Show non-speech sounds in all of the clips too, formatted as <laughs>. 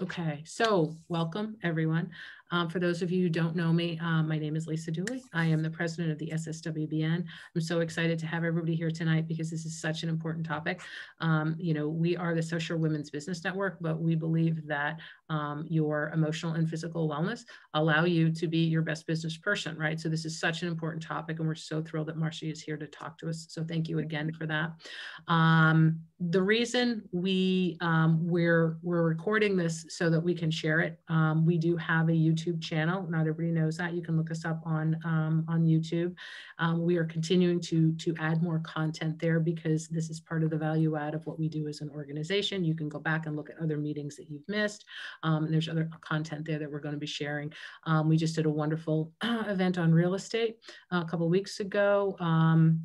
Okay, so welcome everyone. Um, for those of you who don't know me, um, my name is Lisa Dooley. I am the president of the SSWBN. I'm so excited to have everybody here tonight because this is such an important topic. Um, you know, we are the South Shore Women's Business Network, but we believe that um, your emotional and physical wellness allow you to be your best business person, right? So this is such an important topic and we're so thrilled that Marcie is here to talk to us. So thank you again for that. Um, the reason we, um, we're, we're recording this so that we can share it, we do have a YouTube YouTube channel. Not everybody knows that. You can look us up on, um, on YouTube. Um, we are continuing to, to add more content there because this is part of the value add of what we do as an organization. You can go back and look at other meetings that you've missed. Um, there's other content there that we're going to be sharing. Um, we just did a wonderful <clears throat> event on real estate uh, a couple weeks ago. Um,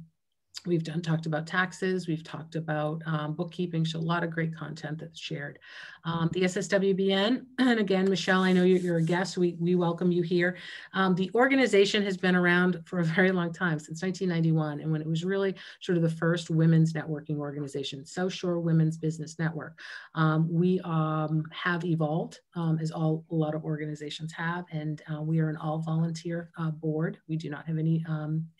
We've done talked about taxes. We've talked about um, bookkeeping. So a lot of great content that's shared. Um, the SSWBN, <clears throat> and again, Michelle, I know you're, you're a guest. We, we welcome you here. Um, the organization has been around <laughs> for a very long time, since 1991, and when it was really sort of the first women's networking organization, South Shore Women's Business Network. Um, we um, have evolved, um, as all a lot of organizations have, and uh, we are an all volunteer uh, board. We do not have any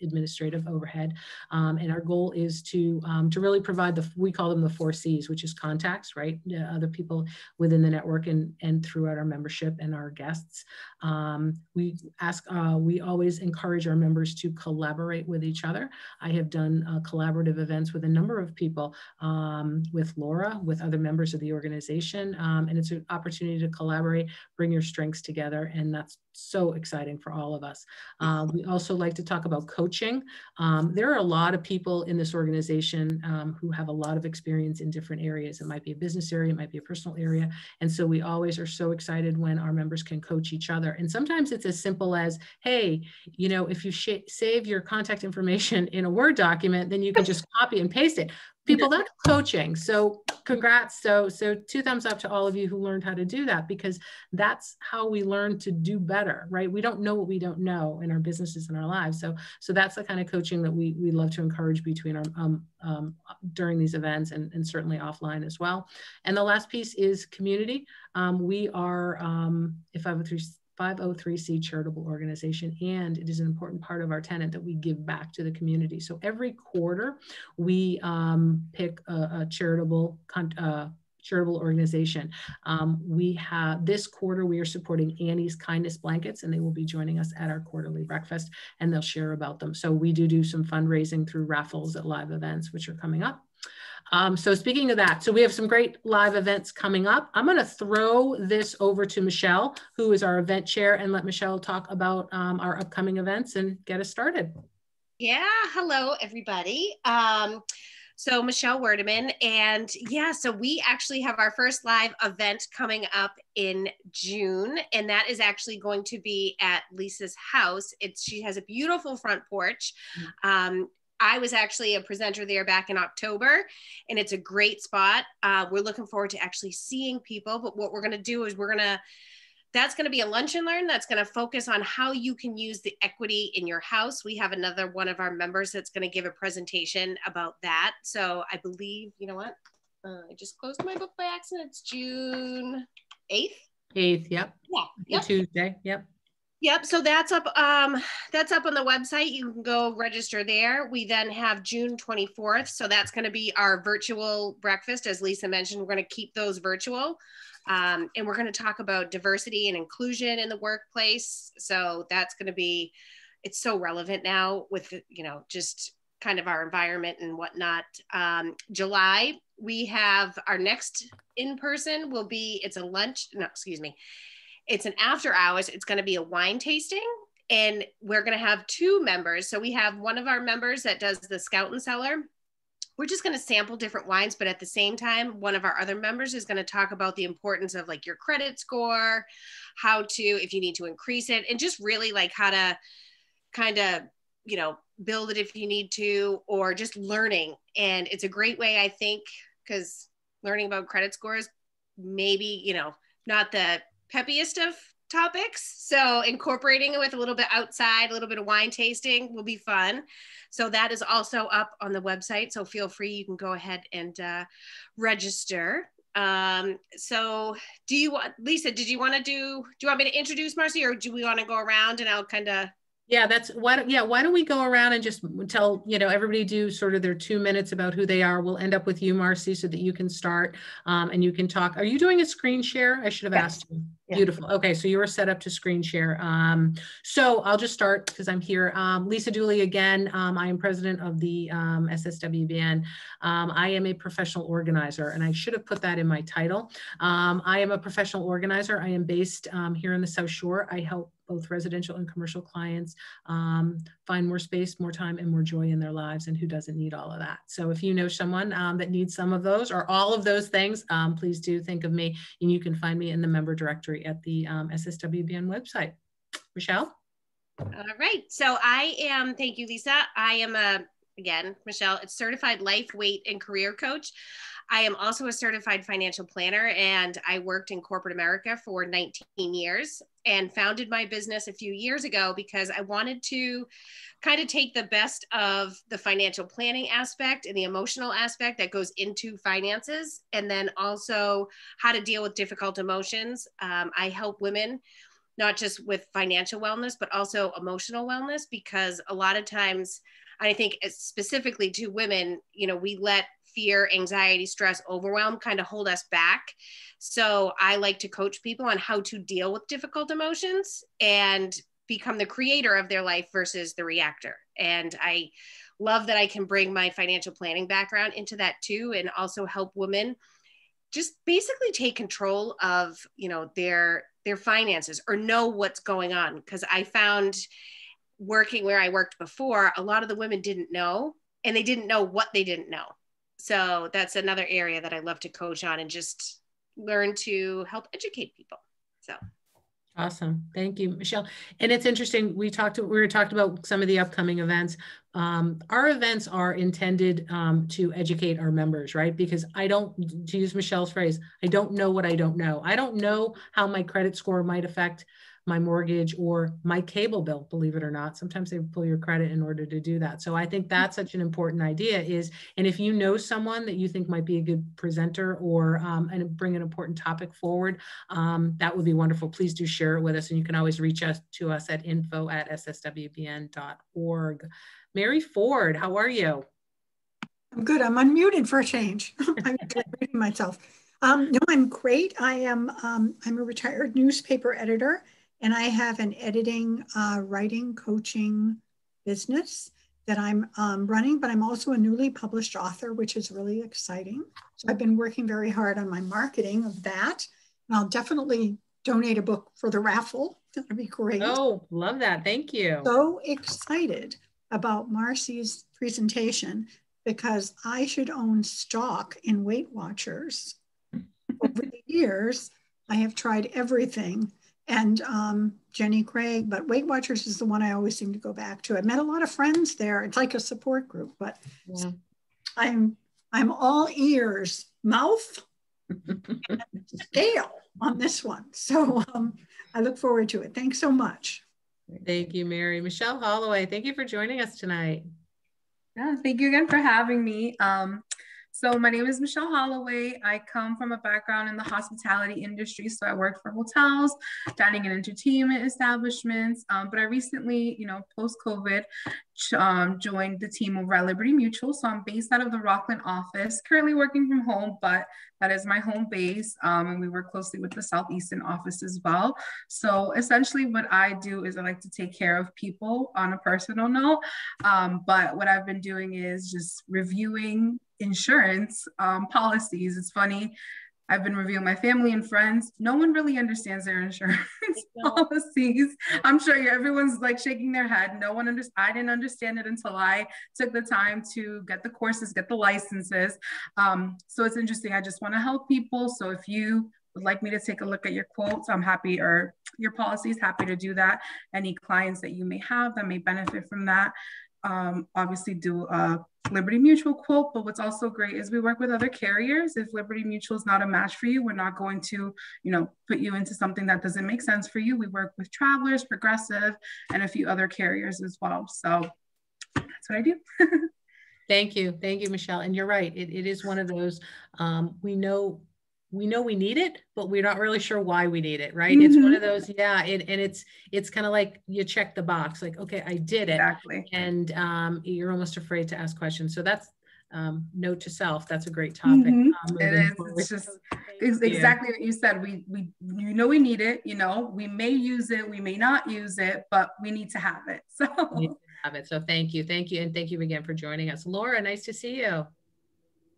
administrative overhead. and and our goal is to um, to really provide the we call them the four C's, which is contacts, right? Uh, other people within the network and and throughout our membership and our guests. Um, we ask uh, we always encourage our members to collaborate with each other. I have done uh, collaborative events with a number of people, um, with Laura, with other members of the organization, um, and it's an opportunity to collaborate, bring your strengths together, and that's so exciting for all of us. Um, we also like to talk about coaching. Um, there are a lot of people in this organization um, who have a lot of experience in different areas. It might be a business area, it might be a personal area. And so we always are so excited when our members can coach each other. And sometimes it's as simple as, hey, you know, if you save your contact information in a Word document, then you can just copy and paste it people that's coaching. So congrats. So so two thumbs up to all of you who learned how to do that because that's how we learn to do better right? We don't know what we don't know in our businesses and our lives. So so that's the kind of coaching that we we love to encourage between our um, um, during these events and, and certainly offline as well. And the last piece is community. Um, we are um, if i have three 503c charitable organization and it is an important part of our tenant that we give back to the community so every quarter we um, pick a, a charitable uh, charitable organization. Um, we have this quarter, we are supporting Annie's Kindness Blankets, and they will be joining us at our quarterly breakfast, and they'll share about them. So we do do some fundraising through raffles at live events, which are coming up. Um, so speaking of that, so we have some great live events coming up. I'm going to throw this over to Michelle, who is our event chair, and let Michelle talk about um, our upcoming events and get us started. Yeah, hello everybody. Um, so Michelle Werdeman, and yeah, so we actually have our first live event coming up in June, and that is actually going to be at Lisa's house. It's she has a beautiful front porch. Mm. Um, I was actually a presenter there back in October, and it's a great spot. Uh, we're looking forward to actually seeing people. But what we're going to do is we're going to that's going to be a lunch and learn that's going to focus on how you can use the equity in your house. We have another one of our members that's going to give a presentation about that. So I believe, you know what? Uh, I just closed my book by accident. It's June 8th. 8th, yep. Yeah. Yep. Tuesday, yep. Yep. So that's up. Um, that's up on the website. You can go register there. We then have June 24th. So that's going to be our virtual breakfast. As Lisa mentioned, we're going to keep those virtual. Um, and we're going to talk about diversity and inclusion in the workplace. So that's going to be, it's so relevant now with, you know, just kind of our environment and whatnot. Um, July, we have our next in person will be, it's a lunch, no, excuse me it's an after hours. It's going to be a wine tasting and we're going to have two members. So we have one of our members that does the Scout & Cellar. We're just going to sample different wines, but at the same time, one of our other members is going to talk about the importance of like your credit score, how to, if you need to increase it, and just really like how to kind of, you know, build it if you need to, or just learning. And it's a great way, I think, because learning about credit scores, maybe, you know, not the peppiest of topics. So incorporating it with a little bit outside, a little bit of wine tasting will be fun. So that is also up on the website. So feel free, you can go ahead and uh, register. Um, so do you want, Lisa, did you want to do, do you want me to introduce Marcie or do we want to go around and I'll kind of yeah, that's why. Yeah, why don't we go around and just tell you know everybody do sort of their two minutes about who they are. We'll end up with you, Marcie, so that you can start um, and you can talk. Are you doing a screen share? I should have yes. asked you. Beautiful. Okay, so you were set up to screen share. Um, so I'll just start because I'm here. Um, Lisa Dooley again. Um, I am president of the um, SSWBN. Um, I am a professional organizer, and I should have put that in my title. I am a professional organizer. I am based here in the South Shore. I help both residential and commercial clients um, find more space, more time, and more joy in their lives. And who doesn't need all of that? So if you know someone um, that needs some of those or all of those things, um, please do think of me. And you can find me in the member directory at the um, SSWBN website. Michelle? All right. So I am, thank you, Lisa. I am a, again, Michelle, a certified life, weight, and career coach. I am also a certified financial planner and I worked in corporate America for 19 years and founded my business a few years ago because I wanted to kind of take the best of the financial planning aspect and the emotional aspect that goes into finances and then also how to deal with difficult emotions. Um, I help women not just with financial wellness, but also emotional wellness because a lot of times, I think specifically to women, you know, we let fear, anxiety, stress, overwhelm kind of hold us back. So I like to coach people on how to deal with difficult emotions and become the creator of their life versus the reactor. And I love that I can bring my financial planning background into that too and also help women just basically take control of, you know, their their finances or know what's going on because I found working where I worked before, a lot of the women didn't know and they didn't know what they didn't know so that's another area that I love to coach on and just learn to help educate people. So awesome. Thank you, Michelle. And it's interesting. We talked we were talked about some of the upcoming events. Um, our events are intended um, to educate our members, right? Because I don't, to use Michelle's phrase, I don't know what I don't know. I don't know how my credit score might affect my mortgage or my cable bill, believe it or not. Sometimes they pull your credit in order to do that. So I think that's such an important idea is, and if you know someone that you think might be a good presenter or um, and bring an important topic forward, um, that would be wonderful. Please do share it with us. And you can always reach us to us at info at sswbn.org. Mary Ford, how are you? I'm good. I'm unmuted for a change. <laughs> I'm <laughs> reading myself. Um, no, I'm great. I am. Um, I'm a retired newspaper editor, and I have an editing, uh, writing, coaching business that I'm um, running, but I'm also a newly published author, which is really exciting. So I've been working very hard on my marketing of that. And I'll definitely donate a book for the raffle. <laughs> That'd be great. Oh, love that. Thank you. So excited about Marcie's presentation because I should own stock in Weight Watchers. <laughs> Over the years, I have tried everything and um, Jenny Craig, but Weight Watchers is the one I always seem to go back to. I met a lot of friends there. It's like a support group, but yeah. I'm I'm all ears, mouth, <laughs> scale on this one. So um, I look forward to it. Thanks so much. Thank you, Mary. Michelle Holloway, thank you for joining us tonight. Yeah, thank you again for having me. Um, so my name is Michelle Holloway. I come from a background in the hospitality industry. So I worked for hotels, dining and entertainment establishments. Um, but I recently, you know, post-COVID, um, joined the team over at Liberty Mutual. So I'm based out of the Rockland office, currently working from home, but that is my home base. Um, and we work closely with the Southeastern office as well. So essentially what I do is I like to take care of people on a personal note. Um, but what I've been doing is just reviewing insurance um, policies. It's funny. I've been reviewing my family and friends. No one really understands their insurance <laughs> policies. I'm sure everyone's like shaking their head. No one under I didn't understand it until I took the time to get the courses, get the licenses. Um, so it's interesting. I just want to help people. So if you would like me to take a look at your quotes, I'm happy, or your policies, happy to do that. Any clients that you may have that may benefit from that, um, obviously do a Liberty Mutual quote, but what's also great is we work with other carriers. If Liberty Mutual is not a match for you, we're not going to, you know, put you into something that doesn't make sense for you. We work with Travelers, Progressive, and a few other carriers as well. So that's what I do. <laughs> Thank you. Thank you, Michelle. And you're right. It, it is one of those, um, we know we know we need it, but we're not really sure why we need it, right? Mm-hmm. It's one of those, yeah, it, and it's it's kind of like you check the box, like, okay, I did it, exactly, and um, you're almost afraid to ask questions. So that's um, note to self. That's a great topic. Mm-hmm. Um, it is. It's just it's exactly what you said. We we you know we need it. You know we may use it, we may not use it, but we need to have it. <laughs> So have it. So thank you, thank you, and thank you again for joining us, Laura. Nice to see you.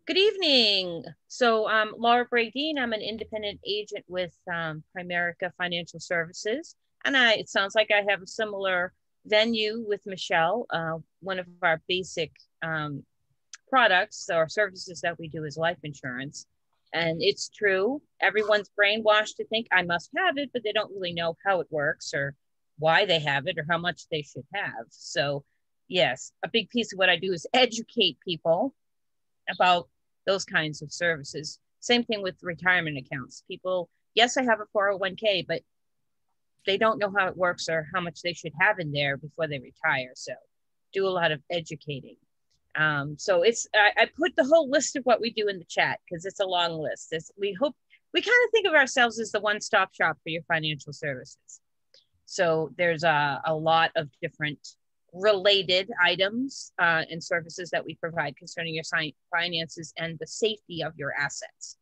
Good evening. So um, Laura Bradeen, I'm an independent agent with um, Primerica Financial Services. And I, it sounds like I have a similar venue with Michelle. Uh, one of our basic um, products or services that we do is life insurance. And it's true, everyone's brainwashed to think I must have it, but they don't really know how it works or why they have it or how much they should have. So, yes, a big piece of what I do is educate people about those kinds of services. Same thing with retirement accounts. People, yes, I have a 401k, but they don't know how it works or how much they should have in there before they retire. So, do a lot of educating. Um, so it's I, I, put the whole list of what we do in the chat because it's a long list. It's, we hope we kind of think of ourselves as the one-stop shop for your financial services. So there's a, a lot of different related items uh, and services that we provide concerning your finances and the safety of your assets.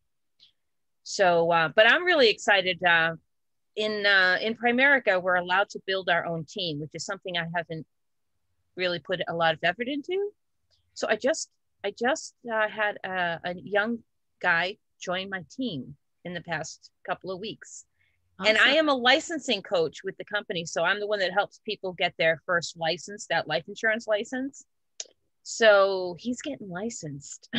So, uh, but I'm really excited. Uh, in uh, in Primerica, we're allowed to build our own team, which is something I haven't really put a lot of effort into. So I just I just uh, had a, a young guy join my team in the past couple of weeks Awesome. And I am a licensing coach with the company. So I'm the one that helps people get their first license, that life insurance license. So he's getting licensed <laughs>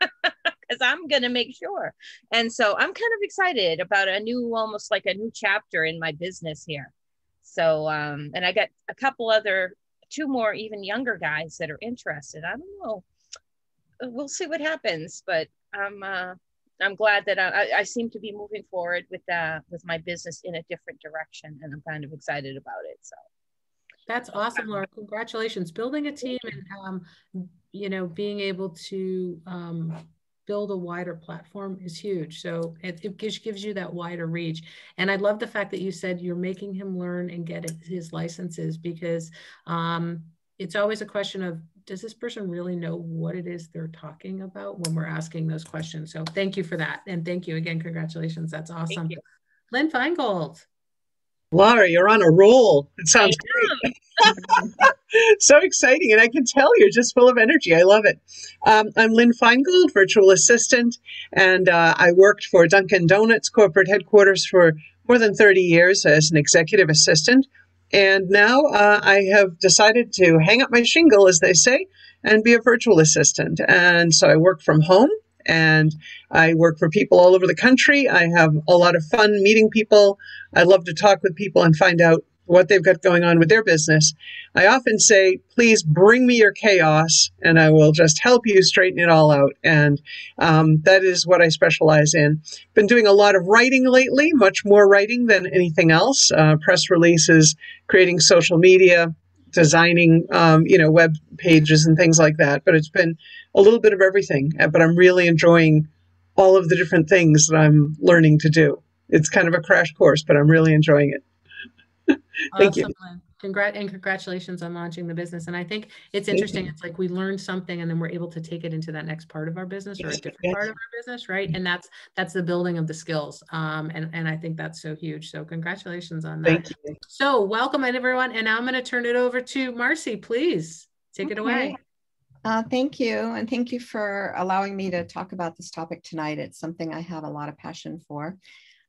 because I'm going to make sure. And so I'm kind of excited about a new, almost like a new chapter in my business here. So, um, and I got a couple other, two more even younger guys that are interested. I don't know. We'll see what happens, but I'm, uh, I'm glad that I, I seem to be moving forward with uh, with my business in a different direction, and I'm kind of excited about it. So that's awesome, Laura. Congratulations, building a team and um, you know being able to um, build a wider platform is huge. So it, it gives, gives you that wider reach. And I love the fact that you said you're making him learn and get his licenses because um, it's always a question of does this person really know what it is they're talking about when we're asking those questions? So thank you for that. And thank you again. Congratulations. That's awesome. Lynn Feingold. Laura, you're on a roll. It sounds great. <laughs> so exciting. And I can tell you're just full of energy. I love it. Um, I'm Lynn Feingold, virtual assistant, and uh, I worked for Dunkin' Donuts corporate headquarters for more than 30 years as an executive assistant and now uh, I have decided to hang up my shingle, as they say, and be a virtual assistant. And so I work from home and I work for people all over the country. I have a lot of fun meeting people. I love to talk with people and find out what they've got going on with their business. I often say, please bring me your chaos and I will just help you straighten it all out. And um, that is what I specialize in. Been doing a lot of writing lately, much more writing than anything else. Uh, press releases, creating social media, designing, um, you know, web pages and things like that. But it's been a little bit of everything. Uh, but I'm really enjoying all of the different things that I'm learning to do. It's kind of a crash course, but I'm really enjoying it. <laughs> Thank awesome. you. Congrat and congratulations on launching the business. And I think it's interesting. It's like we learn something and then we're able to take it into that next part of our business or a different part of our business, right? And that's that's the building of the skills. Um, and and I think that's so huge. So congratulations on that. So welcome everyone. And now I'm going to turn it over to Marcie. Please take okay. it away. Uh, thank you. And thank you for allowing me to talk about this topic tonight. It's something I have a lot of passion for.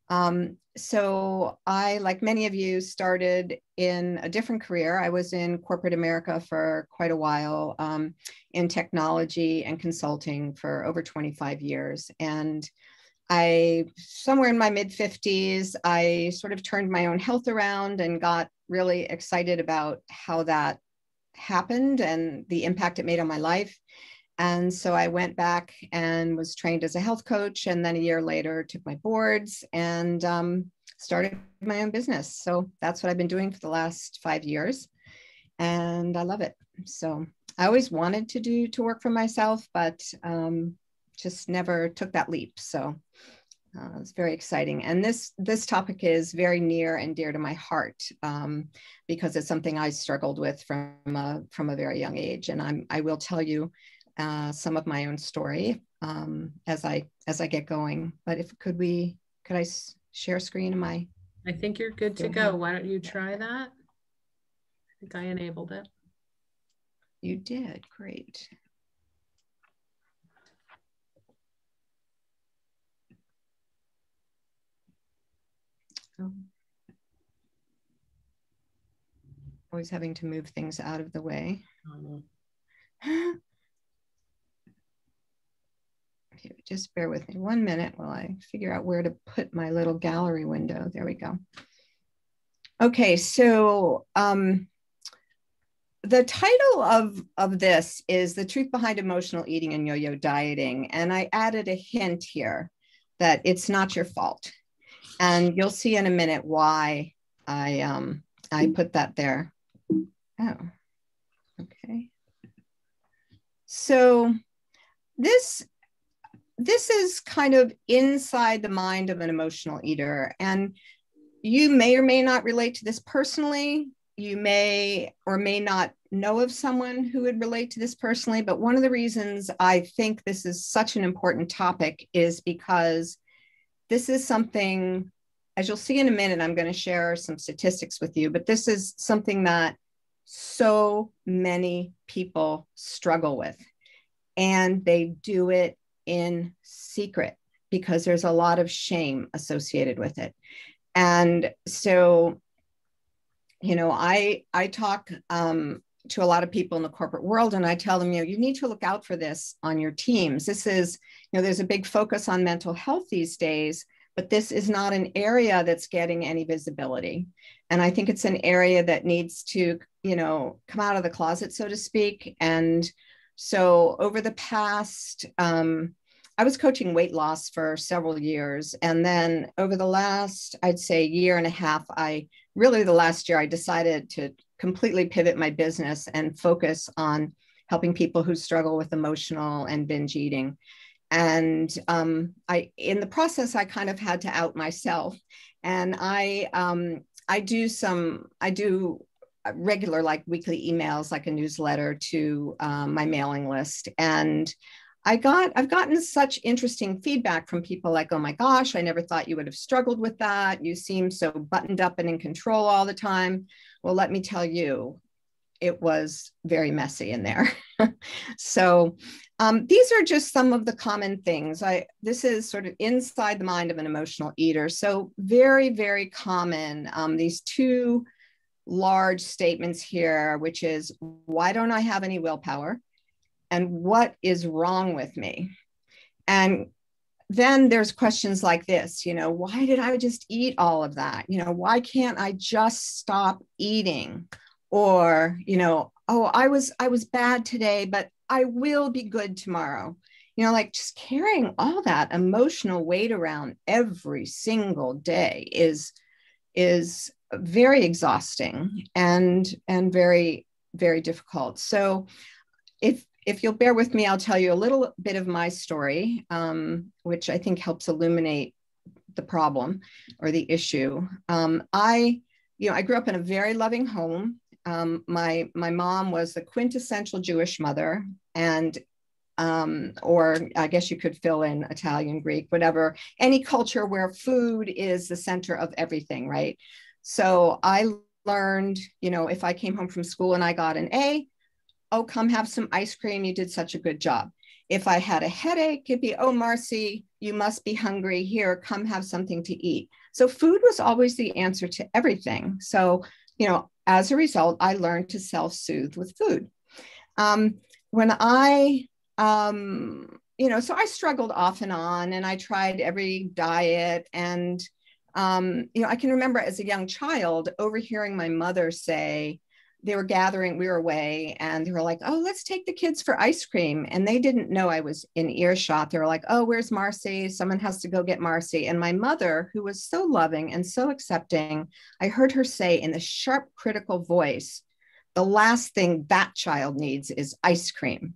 Um, so I, like many of you, started in a different career. I was in corporate America for quite a while, um, in technology and consulting for over 25 years. And I, somewhere in my mid 50s, I sort of turned my own health around and got really excited about how that happened and the impact it made on my life. And so I went back and was trained as a health coach. And then a year later, took my boards and um, started my own business. So that's what I've been doing for the last five years. And I love it. So I always wanted to do to work for myself, but um, just never took that leap. So Uh, it's very exciting, and this this topic is very near and dear to my heart um, because it's something I struggled with from a, from a very young age. And I'm I will tell you uh, some of my own story um, as I as I get going. But if could we could I share screen? Am I? I think you're good to go. Why don't you try that? I think I enabled it. You did great. Always having to move things out of the way. <laughs> Just bear with me one minute while I figure out where to put my little gallery window. There we go. Okay, so um, the title of, of this is The Truth Behind Emotional Eating and Yo-Yo Dieting. And I added a hint here that it's not your fault and you'll see in a minute why I um I put that there. Oh, okay. So this this is kind of inside the mind of an emotional eater, and you may or may not relate to this personally. You may or may not know of someone who would relate to this personally, but one of the reasons I think this is such an important topic is because this is something, as you'll see in a minute, I'm going to share some statistics with you, but this is something that so many people struggle with. And they do it in secret because there's a lot of shame associated with it. And so, you know, I I talk um, to a lot of people in the corporate world and I tell them, you know, you need to look out for this on your teams. This is, you know, there's a big focus on mental health these days, but this is not an area that's getting any visibility. And I think it's an area that needs to, you know, come out of the closet, so to speak. And so over the past, um, I was coaching weight loss for several years. And then over the last, I'd say, year and a half, I really the last year, I decided to completely pivot my business and focus on helping people who struggle with emotional and binge eating and um, I, in the process, I kind of had to out myself, and I, um, I do some, I do regular like weekly emails, like a newsletter to um, my mailing list, and I got, I've gotten such interesting feedback from people like, oh my gosh, I never thought you would have struggled with that. You seem so buttoned up and in control all the time. Well, let me tell you, it was very messy in there. <laughs> so um, these are just some of the common things. I this is sort of inside the mind of an emotional eater. So very, very common. Um, these two large statements here, which is why don't I have any willpower? And what is wrong with me? And then there's questions like this, you know, why did I just eat all of that? You know, why can't I just stop eating? Or, you know, oh, I was I was bad today, but I will be good tomorrow. You know, like just carrying all that emotional weight around every single day is is very exhausting and and very very difficult. So if if you'll bear with me, I'll tell you a little bit of my story, um, which I think helps illuminate the problem or the issue. Um, I, you know, I grew up in a very loving home um, my my mom was the quintessential Jewish mother, and um, or I guess you could fill in Italian, Greek, whatever, any culture where food is the center of everything, right? So I learned, you know, if I came home from school and I got an A, oh, come have some ice cream. You did such a good job. If I had a headache, it'd be, oh, Marcie, you must be hungry. Here, come have something to eat. So food was always the answer to everything. So, you know, as a result, I learned to self soothe with food. Um, when I, um, you know, so I struggled off and on and I tried every diet. And, um, you know, I can remember as a young child overhearing my mother say, they were gathering, we were away, and they were like, oh, let's take the kids for ice cream. And they didn't know I was in earshot. They were like, oh, where's Marcie? Someone has to go get Marcie. And my mother, who was so loving and so accepting, I heard her say in a sharp, critical voice, the last thing that child needs is ice cream.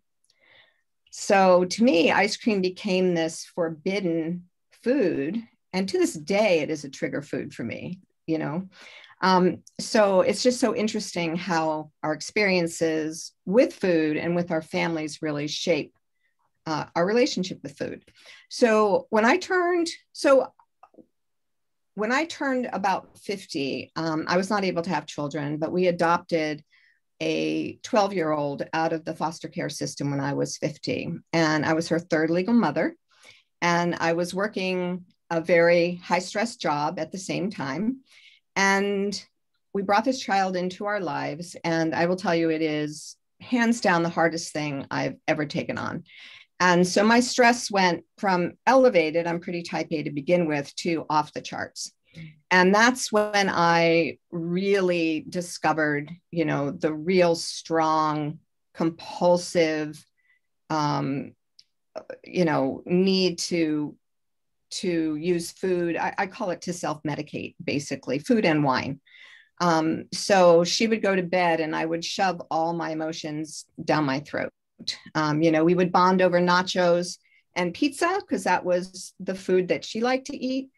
So to me, ice cream became this forbidden food and to this day, it is a trigger food for me, you know. Um, so it's just so interesting how our experiences with food and with our families really shape uh, our relationship with food. So when I turned, so when I turned about 50, um, I was not able to have children, but we adopted a 12 year old out of the foster care system when I was 50. And I was her third legal mother. And I was working a very high stress job at the same time. And we brought this child into our lives. And I will tell you, it is hands down the hardest thing I've ever taken on. And so my stress went from elevated, I'm pretty type A to begin with, to off the charts. And that's when I really discovered, you know, the real strong, compulsive, um, you know, need to to use food. I, I call it to self-medicate, basically, food and wine. Um, so she would go to bed and I would shove all my emotions down my throat. Um, you know, we would bond over nachos and pizza because that was the food that she liked to eat.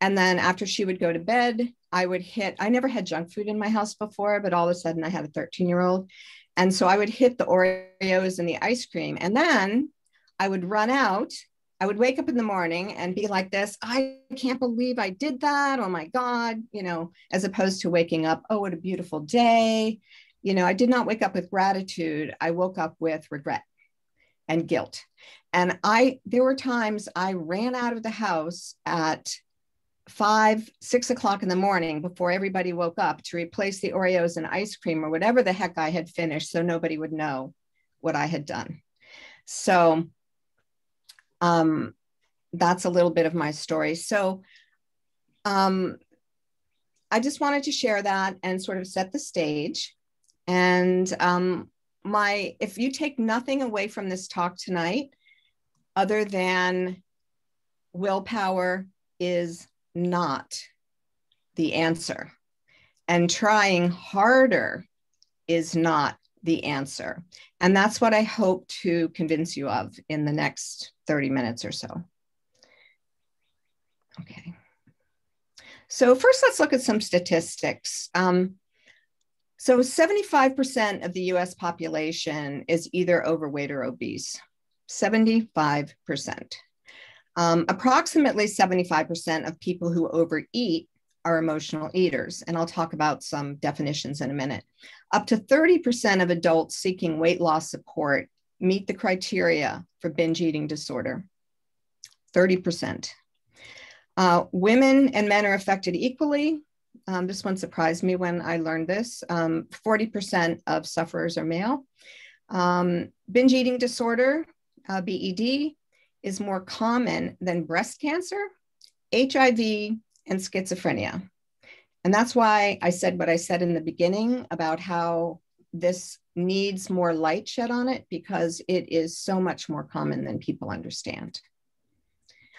And then after she would go to bed, I would hit, I never had junk food in my house before, but all of a sudden I had a 13 year old. And so I would hit the Oreos and the ice cream. And then I would run out. I would wake up in the morning and be like this I can't believe I did that. Oh my God, you know, as opposed to waking up, oh, what a beautiful day you know, I did not wake up with gratitude. I woke up with regret and guilt. And I, there were times I ran out of the house at five, six o'clock in the morning before everybody woke up to replace the Oreos and ice cream or whatever the heck I had finished so nobody would know what I had done. So um, that's a little bit of my story. So um, I just wanted to share that and sort of set the stage. And um, my, if you take nothing away from this talk tonight, other than willpower is not the answer, and trying harder is not the answer. And that's what I hope to convince you of in the next 30 minutes or so. Okay. So first, let's look at some statistics. Um, so 75% of the US population is either overweight or obese. 75%. Um, approximately 75% of people who overeat are emotional eaters. And I'll talk about some definitions in a minute. Up to 30% of adults seeking weight loss support meet the criteria for binge eating disorder. 30%. Uh, women and men are affected equally. Um, this one surprised me when I learned this. Um, 40% of sufferers are male. Um, binge eating disorder, uh, BED, is more common than breast cancer, HIV, and schizophrenia. And that's why I said what I said in the beginning about how this needs more light shed on it because it is so much more common than people understand.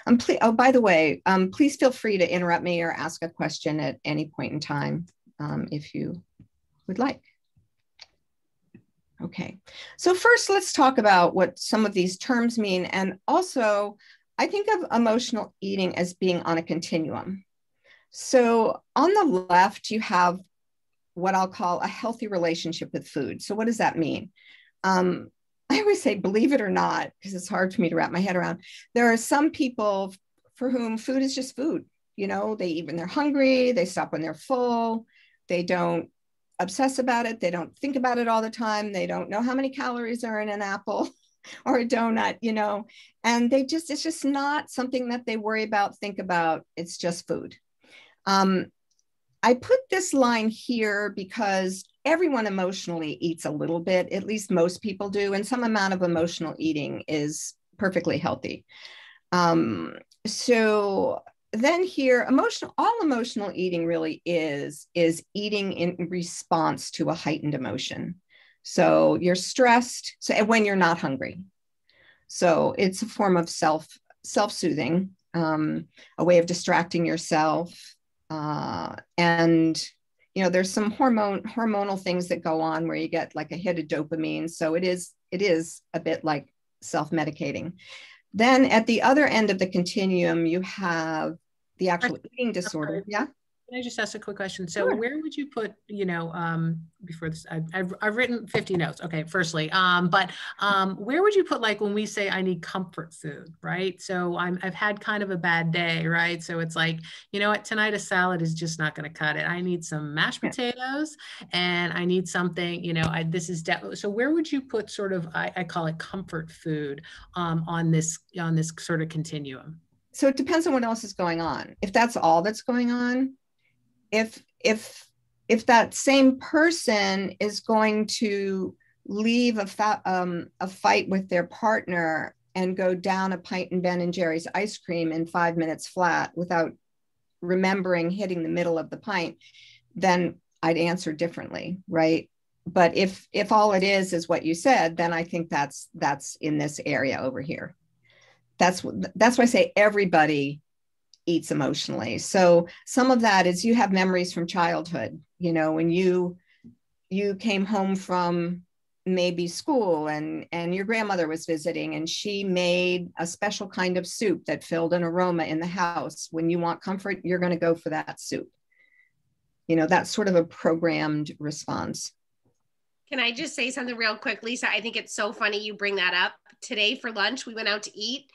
Um, please, oh, by the way, um, please feel free to interrupt me or ask a question at any point in time um, if you would like. Okay, so first let's talk about what some of these terms mean. And also, I think of emotional eating as being on a continuum. So on the left, you have what I'll call a healthy relationship with food. So what does that mean? Um, <laughs> I always say, believe it or not, because it's hard for me to wrap my head around. There are some people for whom food is just food. You know, they eat when they're hungry, they stop when they're full, they don't obsess about it, they don't think about it all the time, they don't know how many calories are in an apple <laughs> or a donut, you know, and they just, it's just not something that they worry about, think about. It's just food. Um, I put this line here because everyone emotionally eats a little bit, at least most people do, and some amount of emotional eating is perfectly healthy. Um, so then here emotional all emotional eating really is is eating in response to a heightened emotion so you're stressed so when you're not hungry so it's a form of self self-soothing um, a way of distracting yourself uh, and you know there's some hormone hormonal things that go on where you get like a hit of dopamine so it is it is a bit like self-medicating then at the other end of the continuum you have the actual eating disorder. Yeah. Can I just ask a quick question? So Sure. where would you put, you know, um, before this, I've, I've, I've written 50 notes. Okay, firstly, um, but um, where would you put like when we say I need comfort food, right? So I'm, I've had kind of a bad day, right? So it's like, you know what, tonight a salad is just not going to cut it. I need some mashed potatoes and I need something, you know, I, this is, de- so where would you put sort of, I, I call it comfort food um, on this, on this sort of continuum? So it depends on what else is going on. If that's all that's going on, if if if that same person is going to leave a fa- um, a fight with their partner and go down a pint and Ben and Jerry's ice cream in five minutes flat without remembering hitting the middle of the pint, then I'd answer differently, right? But if if all it is is what you said, then I think that's that's in this area over here. That's that's why I say everybody eats emotionally. So some of that is you have memories from childhood, you know, when you you came home from maybe school and and your grandmother was visiting and she made a special kind of soup that filled an aroma in the house when you want comfort you're going to go for that soup you know that's sort of a programmed response Can I just say something real quick, Lisa? I think it's so funny you bring that up. Today for lunch, we went out to eat,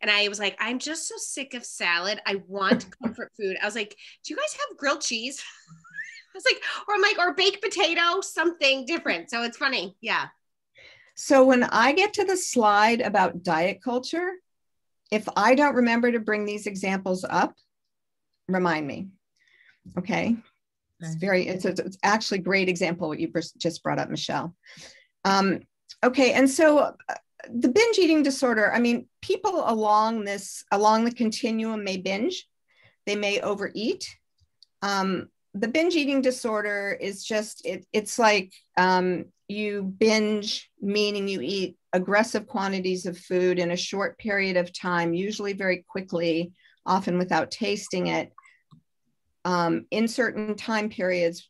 and I was like, I'm just so sick of salad. I want <laughs> comfort food. I was like, Do you guys have grilled cheese? <laughs> I was like, or I'm like, or baked potato, something different. So it's funny. Yeah. So when I get to the slide about diet culture, if I don't remember to bring these examples up, remind me. Okay. It's very, it's, it's it's actually a great example what you just brought up, Michelle. Um, okay. And so uh, the binge eating disorder, I mean, people along this, along the continuum may binge, they may overeat. Um, the binge eating disorder is just, it, it's like um, you binge, meaning you eat aggressive quantities of food in a short period of time, usually very quickly, often without tasting it, um, in certain time periods,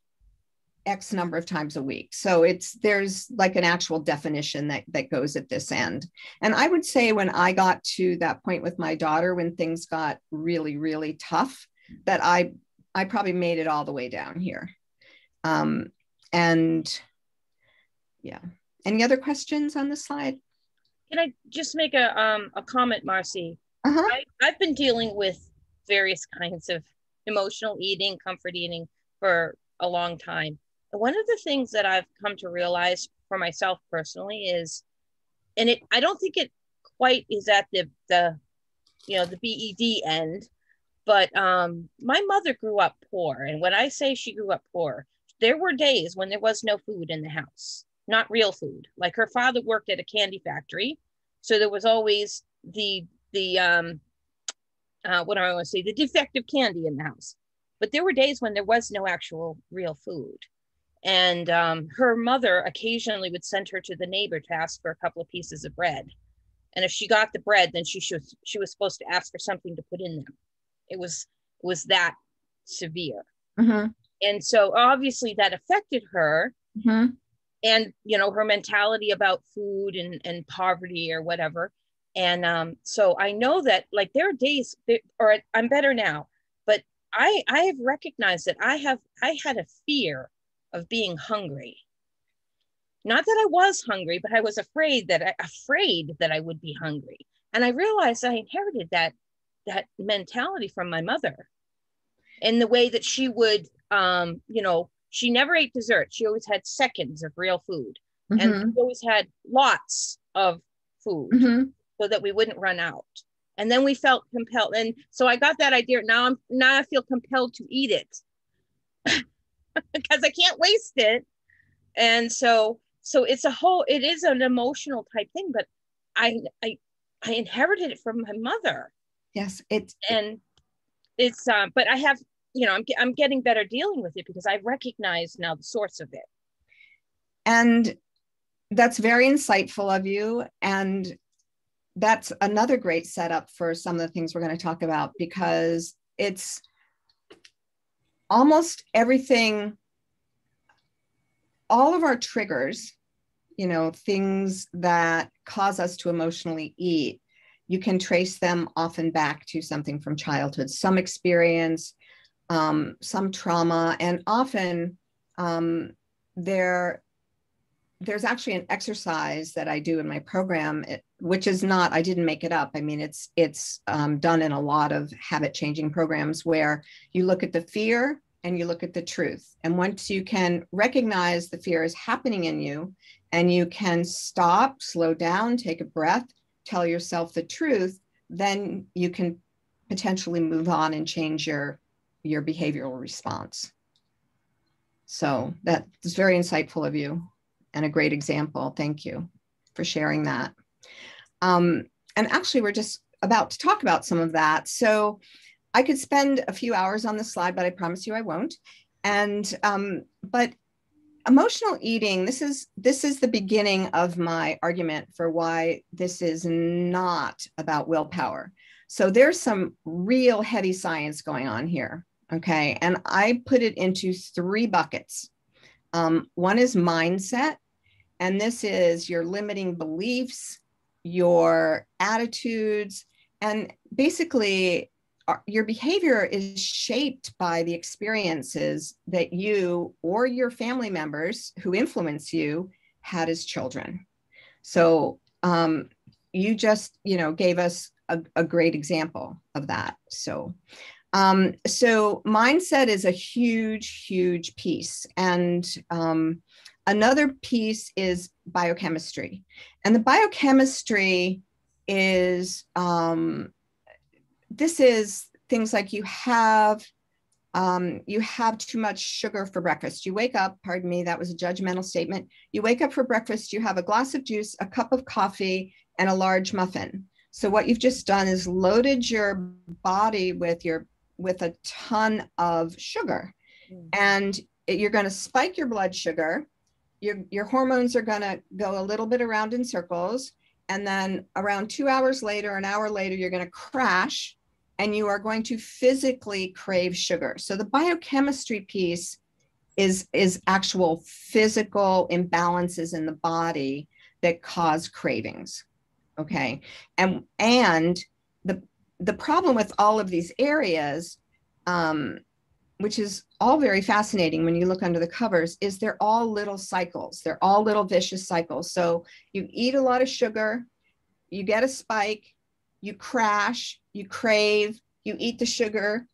X number of times a week. So it's there's like an actual definition that that goes at this end. And I would say when I got to that point with my daughter, when things got really, really tough, that I I probably made it all the way down here. Um, and yeah. Any other questions on the slide? Can I just make a um a comment, Marcie? Uh-huh. I, I've been dealing with various kinds of emotional eating, comfort eating for a long time. One of the things that I've come to realize for myself personally is, and it I don't think it quite is at the the you know the BED end, but um my mother grew up poor. And when I say she grew up poor, there were days when there was no food in the house, not real food. Like her father worked at a candy factory. So there was always the the um uh, what do I want to say, the defective candy in the house. But there were days when there was no actual real food. And um, her mother occasionally would send her to the neighbor to ask for a couple of pieces of bread. And if she got the bread, then she should she was supposed to ask for something to put in them. It was was that severe. Mhm, And so obviously that affected her mhm. and you know her mentality about food and and poverty or whatever and um so i know that like there are days that, or i'm better now but i i have recognized that i have i had a fear of being hungry. Not that i was hungry but i was afraid that I, afraid that i would be hungry. And i realized i inherited that that mentality from my mother and the way that she would um you know she never ate dessert. She always had seconds of real food. Mhm, and we always had lots of food mhm. so that we wouldn't run out. And then we felt compelled. And so i got that idea. Now i'm now i feel compelled to eat it <laughs> because i can't waste it. And so so it's a whole it is an emotional type thing but i i i inherited it from my mother. Yes, it's and it's um but i have you know i'm, I'm getting better dealing with it because i recognize now the source of it. And that's very insightful of you. And that's another great setup for some of the things we're going to talk about because it's almost everything all of our triggers you know things that cause us to emotionally eat you can trace them often back to something from childhood, some experience, um, some trauma, and often um, there there's actually an exercise that I do in my program, which is not I didn't make it up. I mean, it's it's um, done in a lot of habit changing programs where you look at the fear and you look at the truth, and once you can recognize the fear is happening in you, and you can stop, slow down, take a breath, tell yourself the truth, then you can potentially move on and change your your behavioral response. So that's very insightful of you and a great example. Thank you for sharing that. Um, and actually, we're just about to talk about some of that. So I could spend a few hours on this slide, but I promise you I won't. And um, but emotional eating this is this is the beginning of my argument for why this is not about willpower so there's some real heavy science going on here okay and i put it into three buckets um, one is mindset and this is your limiting beliefs, your attitudes, and basically uh, your behavior is shaped by the experiences that you or your family members who influence you had as children. So um, you just, you know, gave us a, a great example of that. So, um, so mindset is a huge, huge piece, and um, Another piece is biochemistry. And the biochemistry is um, this is things like you have um, you have too much sugar for breakfast. You wake up, pardon me, that was a judgmental statement. You wake up for breakfast, you have a glass of juice, a cup of coffee, and a large muffin. So what you've just done is loaded your body with your with a ton of sugar. Mm-hmm. And you're going to spike your blood sugar your, your hormones are going to go a little bit around in circles. And then around two hours later, an hour later, you're going to crash and you are going to physically crave sugar. So the biochemistry piece is, is actual physical imbalances in the body that cause cravings. Okay. And, and the, the problem with all of these areas um, which is all very fascinating when you look under the covers, is they're all little cycles. They're all little vicious cycles. So you eat a lot of sugar, you get a spike, you crash, you crave, you eat the sugar,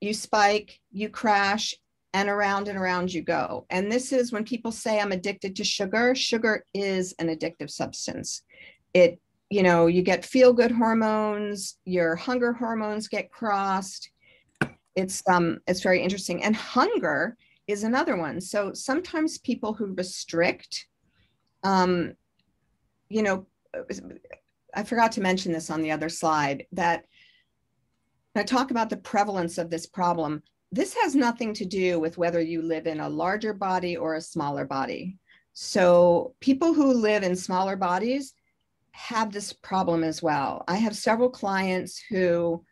you spike, you crash, and around and around you go. And this is when people say I'm addicted to sugar, sugar is an addictive substance. It, you know, you get feel good hormones, your hunger hormones get crossed it's um it's very interesting. And hunger is another one. So sometimes people who restrict um you know i forgot to mention this on the other slide that i talk about the prevalence of this problem this has nothing to do with whether you live in a larger body or a smaller body. So people who live in smaller bodies have this problem as well. I have several clients who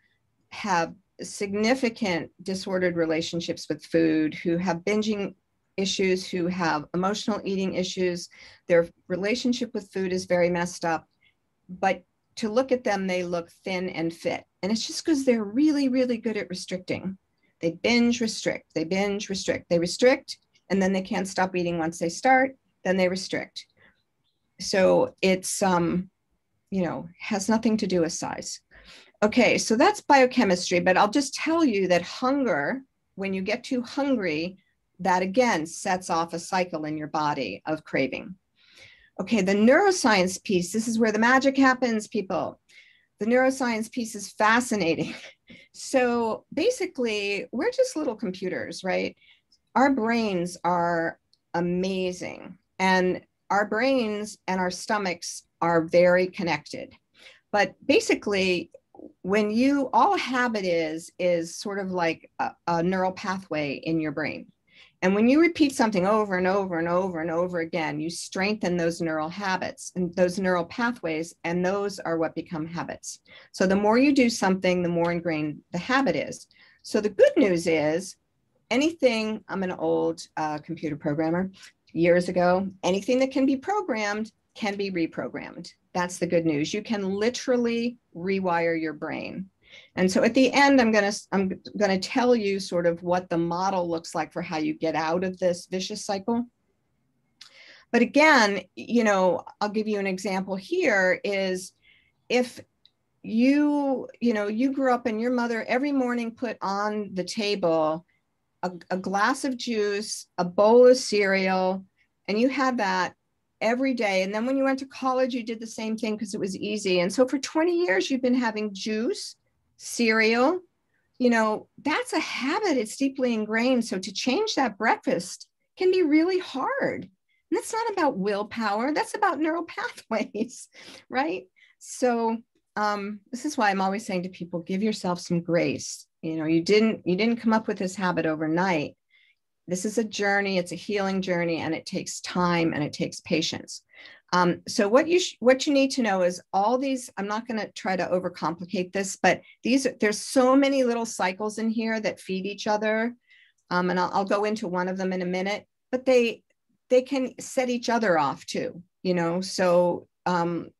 have significant disordered relationships with food, who have binging issues, who have emotional eating issues. Their relationship with food is very messed up. But to look at them, they look thin and fit. And it's just because they're really, really good at restricting. They binge restrict, they binge restrict, they restrict, and then they can't stop eating once they start, then they restrict. So it's, um, you know, has nothing to do with size. Okay, so that's biochemistry, but I'll just tell you that hunger, when you get too hungry, that again sets off a cycle in your body of craving. Okay, the neuroscience piece, this is where the magic happens, people. The neuroscience piece is fascinating. <laughs> So basically, we're just little computers, right? Our brains are amazing, and our brains and our stomachs are very connected. But basically, when you all habit is is sort of like a, a, neural pathway in your brain. And when you repeat something over and over and over and over again you strengthen those neural habits and those neural pathways and those are what become habits. So the more you do something the more ingrained the habit is. So the good news is anything i'm an old uh, computer programmer years ago anything that can be programmed can be reprogrammed. That's the good news. You can literally rewire your brain. And so at the end, I'm going to I'm going to tell you sort of what the model looks like for how you get out of this vicious cycle. But again, you know, I'll give you an example here is if you, you know, you grew up and your mother every morning put on the table a, a glass of juice, a bowl of cereal, and you had that every day. And then when you went to college, you did the same thing because it was easy. And so for 20 years, you've been having juice, cereal. You know, that's a habit, it's deeply ingrained. So to change that breakfast can be really hard. And that's not about willpower, that's about neural <laughs> pathways, right? So um, this is why I'm always saying to people, give yourself some grace. You know, you didn't you didn't come up with this habit overnight. This is a journey. It's a healing journey, and it takes time and it takes patience. Um, so what you what you need to know is all these. I'm not going to try to overcomplicate this, but these there's so many little cycles in here that feed each other, um, and I'll, I'll go into one of them in a minute. But they they can set each other off too. You know, so um,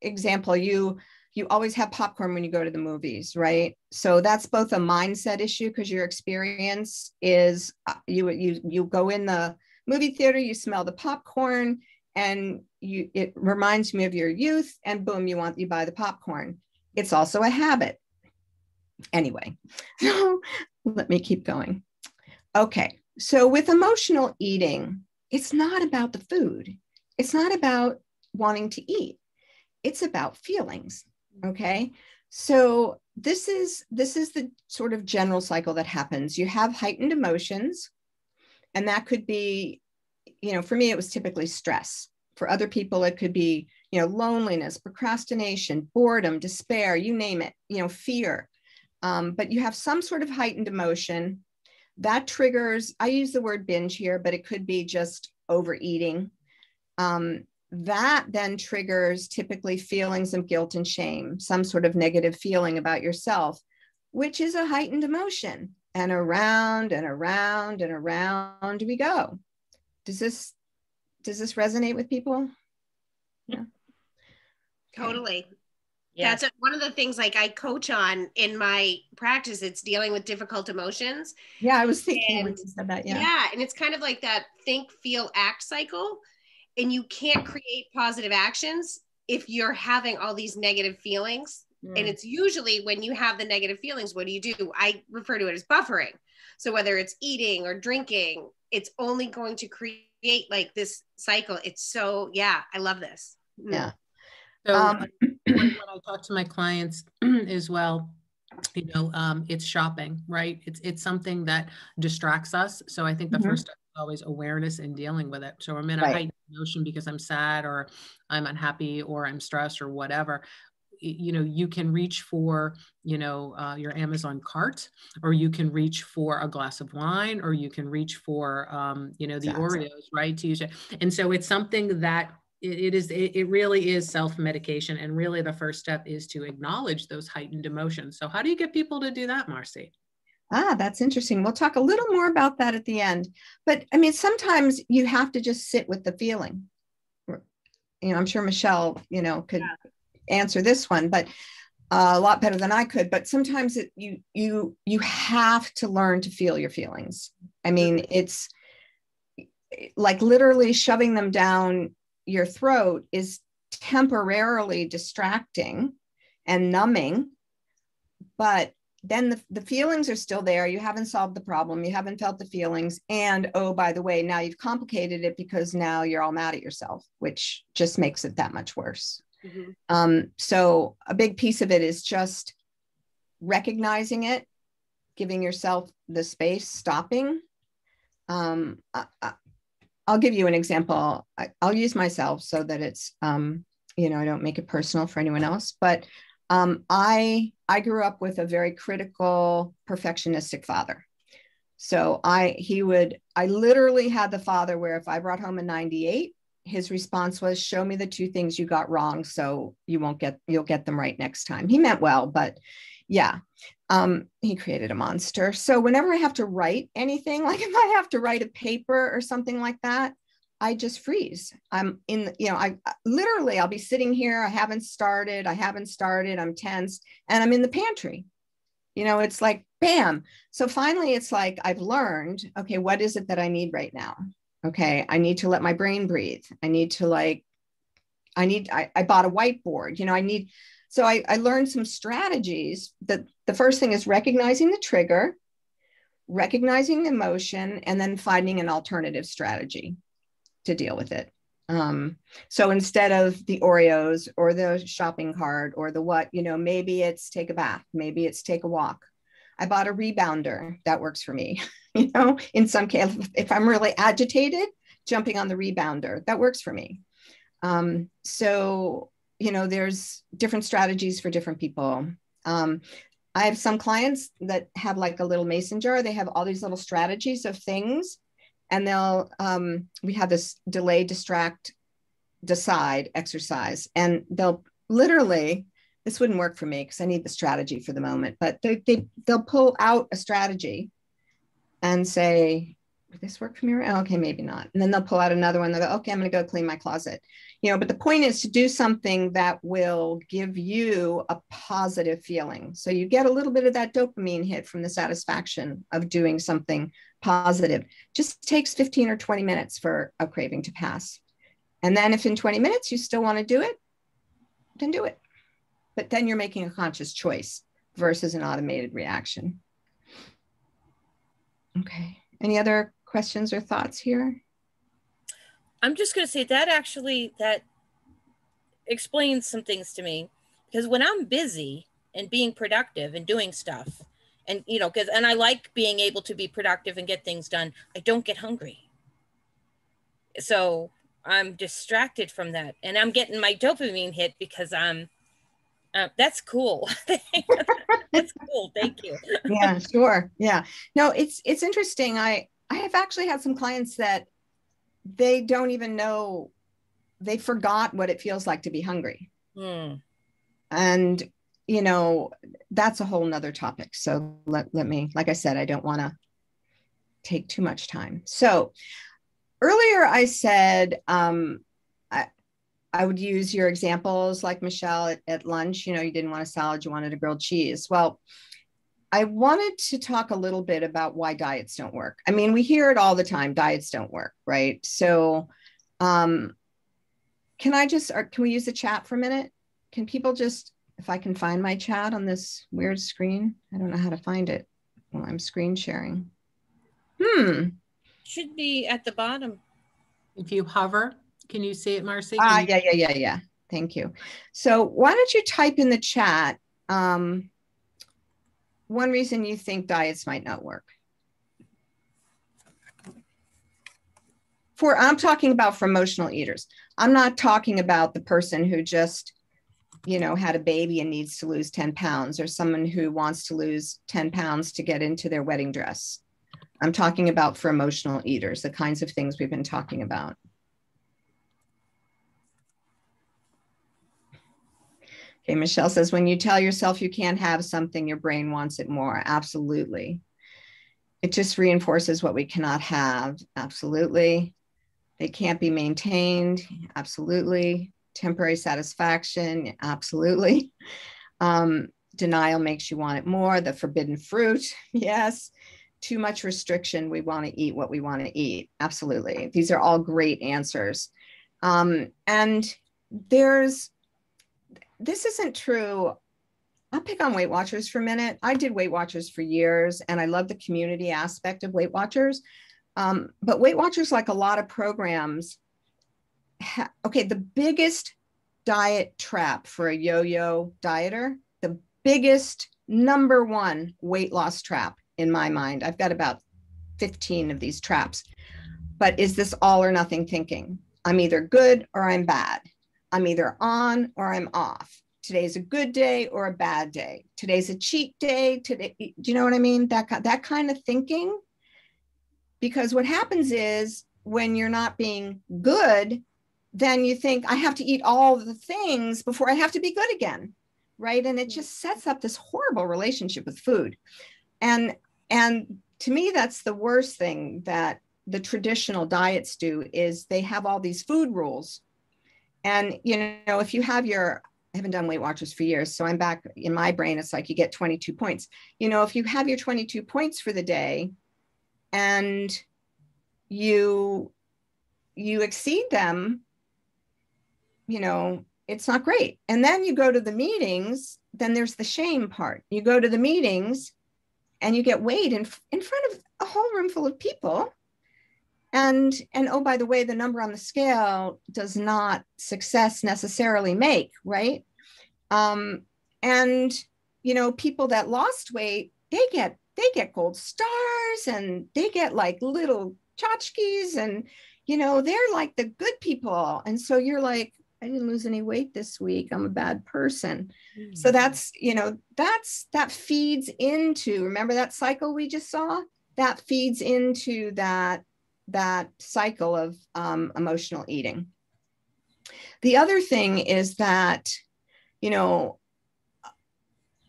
example, you you always have popcorn when you go to the movies, right? So that's both a mindset issue because your experience is uh, you you you go in the movie theater, you smell the popcorn, and you it reminds me of your youth, and boom, you want you buy the popcorn. It's also a habit. Anyway, <laughs> so let me keep going. Okay, so with emotional eating, it's not about the food. It's not about wanting to eat. It's about feelings. Okay. So this is this is the sort of general cycle that happens. You have heightened emotions, and that could be, you know, for me, it was typically stress. For other people, it could be, you know, loneliness, procrastination, boredom, despair, you name it, you know, fear. Um, but you have some sort of heightened emotion that triggers, I use the word binge here, but it could be just overeating. Um, that then triggers typically feelings of guilt and shame, some sort of negative feeling about yourself, which is a heightened emotion. And around and around and around we go. Does this does this resonate with people? Yeah. Totally. Yeah. That's a, one of the things like I coach on in my practice. It's dealing with difficult emotions. Yeah, I was thinking and, when you said that. Yeah. Yeah. And it's kind of like that think, feel, act cycle and you can't create positive actions if you're having all these negative feelings. Mm. and it's usually when you have the negative feelings what do you do? I refer to it as buffering. So whether it's eating or drinking it's only going to create like this cycle. It's so yeah i love this. Mm. yeah. So um, <clears throat> when, when i talk to my clients <clears throat> as well you know um, it's shopping right? It's it's something that distracts us. So i think the mm-hmm. first step is always awareness and dealing with it. So i'm in a right. heightened emotion because i'm sad or i'm unhappy or i'm stressed or whatever. You know you can reach for you know uh, your amazon cart or you can reach for a glass of wine or you can reach for um, you know the exactly. oreos right to use it. And so it's something that it, it is it, it really is self-medication and really the first step is to acknowledge those heightened emotions. So how do you get people to do that Marcie Ah, that's interesting. We'll talk a little more about that at the end. But I mean, sometimes you have to just sit with the feeling. You know, I'm sure Michelle, you know, could yeah. answer this one, but uh, a lot better than I could. But sometimes it, you you you have to learn to feel your feelings. I mean, it's like literally shoving them down your throat is temporarily distracting and numbing, but then the, the feelings are still there. You haven't solved the problem. You haven't felt the feelings. And oh, by the way, now you've complicated it because now you're all mad at yourself, which just makes it that much worse. Mm-hmm. Um, so a big piece of it is just recognizing it, giving yourself the space, stopping. Um, I, will give you an example. I, will use myself so that it's, um, you know, I don't make it personal for anyone else. But um, I I grew up with a very critical, perfectionistic father. So I he would I literally had the father where if I brought home a 98, his response was show me the two things you got wrong so you won't get you'll get them right next time. He meant well, but yeah. Um, he created a monster. So whenever I have to write anything, <laughs> like if I have to write a paper or something like that, I just freeze. I'm in, you know, I literally, I'll be sitting here. I haven't started. I haven't started. I'm tense and I'm in the pantry. You know, it's like, bam. So finally, it's like, I've learned, okay, what is it that I need right now? Okay, I need to let my brain breathe. I need to like, I need, I, I bought a whiteboard, you know, I need, so I, I learned some strategies that the first thing is recognizing the trigger, recognizing the emotion, and then finding an alternative strategy to deal with it. Um, so instead of the Oreos or the shopping cart or the what, you know, maybe it's take a bath, maybe it's take a walk. I bought a rebounder that works for me. <laughs> you know, in some case, if I'm really agitated, jumping on the rebounder that works for me. Um, so, you know, there's different strategies for different people. Um, I have some clients that have like a little mason jar. They have all these little strategies of things and they'll um, we have this delay distract decide exercise. And they'll literally this wouldn't work for me because i need the strategy for the moment but they, they they'll pull out a strategy and say would this work for me okay maybe not. And then they'll pull out another one. They'll go okay i'm going to go clean my closet. You know but the point is to do something that will give you a positive feeling. So you get a little bit of that dopamine hit from the satisfaction of doing something positive. Just takes 15 or 20 minutes for a craving to pass. And then if in 20 minutes you still want to do it then do it. But then you're making a conscious choice versus an automated reaction. Okay. Any other questions or thoughts here I'm just going to say that actually that explains some things to me because when I'm busy and being productive and doing stuff and you know because and I like being able to be productive and get things done, I don't get hungry. So I'm distracted from that and I'm getting my dopamine hit because I'm uh, that's cool. <laughs> that's cool. Thank you. <laughs> yeah, sure. Yeah. No, it's it's interesting. I I have actually had some clients that they don't even know they forgot what it feels like to be hungry. Mm. and you know that's a whole nother topic. So let, let me like i said i don't want to take too much time. So earlier i said um, I, I would use your examples like michelle at, at lunch you know you didn't want a salad you wanted a grilled cheese. Well I wanted to talk a little bit about why diets don't work. I mean, we hear it all the time diets don't work, right? So, um, can I just, or can we use the chat for a minute? Can people just, if I can find my chat on this weird screen, I don't know how to find it while I'm screen sharing. Hmm. Should be at the bottom. If you hover, can you see it, Marcie? Ah, yeah, yeah, yeah, yeah. Thank you. So why don't you type in the chat? Um, one reason you think diets might not work. For I'm talking about for emotional eaters. I'm not talking about the person who just, you know, had a baby and needs to lose 10 pounds or someone who wants to lose 10 pounds to get into their wedding dress. I'm talking about for emotional eaters, the kinds of things we've been talking about. Okay, Michelle says, when you tell yourself you can't have something, your brain wants it more. Absolutely. It just reinforces what we cannot have. Absolutely. It can't be maintained. Absolutely. Temporary satisfaction. Absolutely. <laughs> Um, denial makes you want it more. The forbidden fruit. <laughs> Yes. Too much restriction. We want to eat what we want to eat. Absolutely. These are all great answers. Um, and there's this isn't true. I'll pick on Weight Watchers for a minute. I did Weight Watchers for years, and I love the community aspect of Weight Watchers. Um, but Weight Watchers, like a lot of programs, ha- okay, the biggest diet trap for a yo yo dieter, the biggest number one weight loss trap in my mind. I've got about 15 of these traps. But is this all or nothing thinking? I'm either good or I'm bad. I'm either on or I'm off. Today's a good day or a bad day. Today's a cheat day. Today, do you know what I mean? That that kind of thinking. Because what happens is when you're not being good, then you think I have to eat all the things before I have to be good again, right? And it mm. just sets up this horrible relationship with food. And and to me, that's the worst thing that the traditional diets do is they have all these food rules. And, you know, if you have your, I haven't done Weight Watchers for years, so I'm back in my brain. It's like you get 22 points. You know, if you have your 22 points for the day and you you exceed them, you know, it's not great. And then you go to the meetings, then there's the shame part. You go to the meetings and you get weighed in, in front of a whole room full of people. And, and oh, by the way, the number on the scale does not success necessarily make, right? Um, and, you know, people that lost weight, they get, they get gold stars and they get like little tchotchkes and, you know, they're like the good people. And so you're like, I didn't lose any weight this week. I'm a bad person. Mm-hmm. So that's, you know, that's that feeds into, remember that cycle we just saw? That feeds into that that cycle of um, emotional eating. The other thing is that, you know,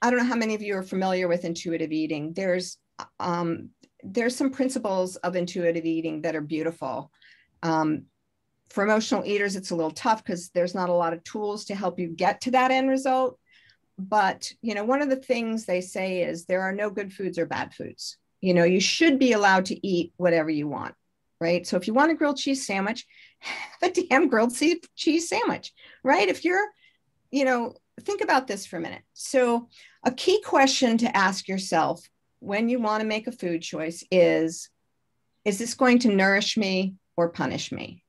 I don't know how many of you are familiar with intuitive eating. There's um, there's some principles of intuitive eating that are beautiful. Um, for emotional eaters, it's a little tough because there's not a lot of tools to help you get to that end result. But you know, one of the things they say is there are no good foods or bad foods. You know, you should be allowed to eat whatever you want, right? So if you want a grilled cheese sandwich, <laughs> have a damn grilled cheese sandwich, right? If you're, you know, think about this for a minute. So a key question to ask yourself when you want to make a food choice is, is this going to nourish me or punish me?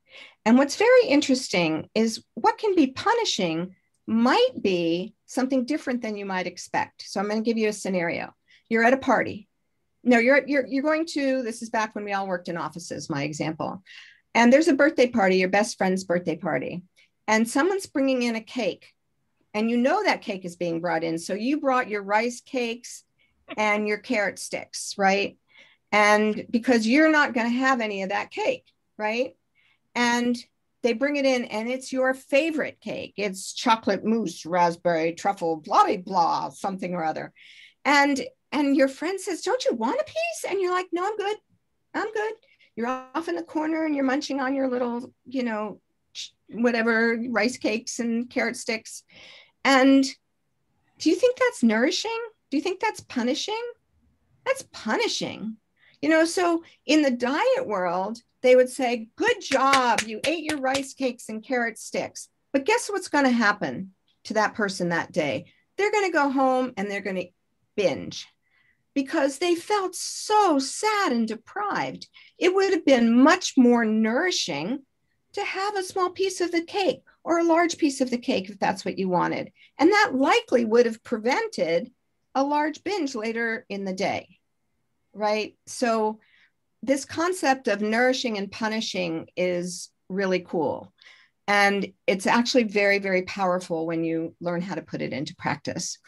And what's very interesting is what can be punishing might be something different than you might expect. So I'm going to give you a scenario. You're at a party. No, you're you're you're going to this is back when we all worked in offices, my example. And there's a birthday party, your best friend's birthday party. And someone's bringing in a cake. And you know that cake is being brought in. So you brought your rice cakes and your carrot sticks, right? And because you're not going to have any of that cake, right? and they bring it in and it's your favorite cake. It's chocolate mousse, raspberry, truffle, blah, blah, blah, something or other. And and your friend says, Don't you want a piece? And you're like, No, I'm good. I'm good. You're off in the corner and you're munching on your little, you know, whatever rice cakes and carrot sticks. And do you think that's nourishing? Do you think that's punishing? That's punishing. You know, so in the diet world, they would say, Good job, you ate your rice cakes and carrot sticks. But guess what's going to happen to that person that day? They're going to go home and they're going to binge because they felt so sad and deprived. It would have been much more nourishing to have a small piece of the cake or a large piece of the cake if that's what you wanted. And that likely would have prevented a large binge later in the day. Right. So this concept of nourishing and punishing is really cool. And it's actually very, very powerful when you learn how to put it into practice.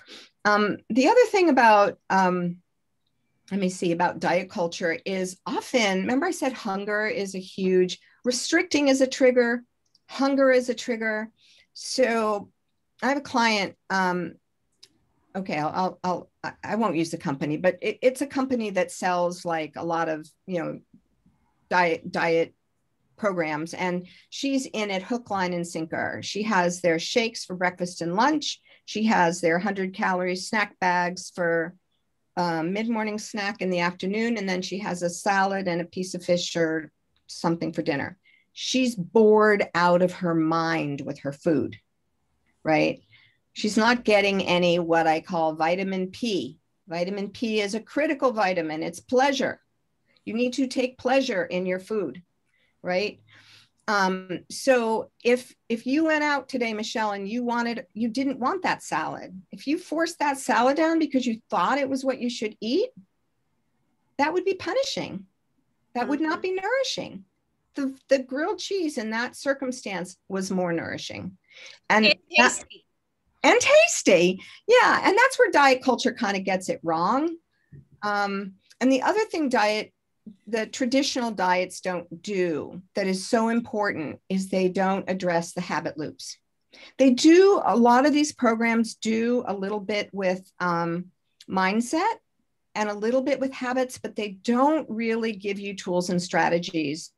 Um, the other thing about, um, let me see, about diet culture is often, remember I said hunger is a huge, restricting is a trigger, hunger is a trigger. So I have a client um, okay, I'll, I'll, I'll I won't use the company, but it, it's a company that sells like a lot of, you know, diet, diet programs. And she's in it hook, line, and sinker. She has their shakes for breakfast and lunch. She has their 100 calorie snack bags for um, mid morning snack in the afternoon. And then she has a salad and a piece of fish or something for dinner. She's bored out of her mind with her food, right? She's not getting any what I call vitamin P. Vitamin P is a critical vitamin, it's pleasure. You need to take pleasure in your food, right? Um, so if if you went out today, Michelle, and you wanted you didn't want that salad, if you forced that salad down because you thought it was what you should eat, that would be punishing. That would not be nourishing. The the grilled cheese in that circumstance was more nourishing. And, and that, and tasty. Yeah. And that's where diet culture kind of gets it wrong. Um, and the other thing, diet, the traditional diets don't do that is so important is they don't address the habit loops. They do, a lot of these programs do a little bit with um, mindset, and a little bit with habits, but they don't really give you tools and strategies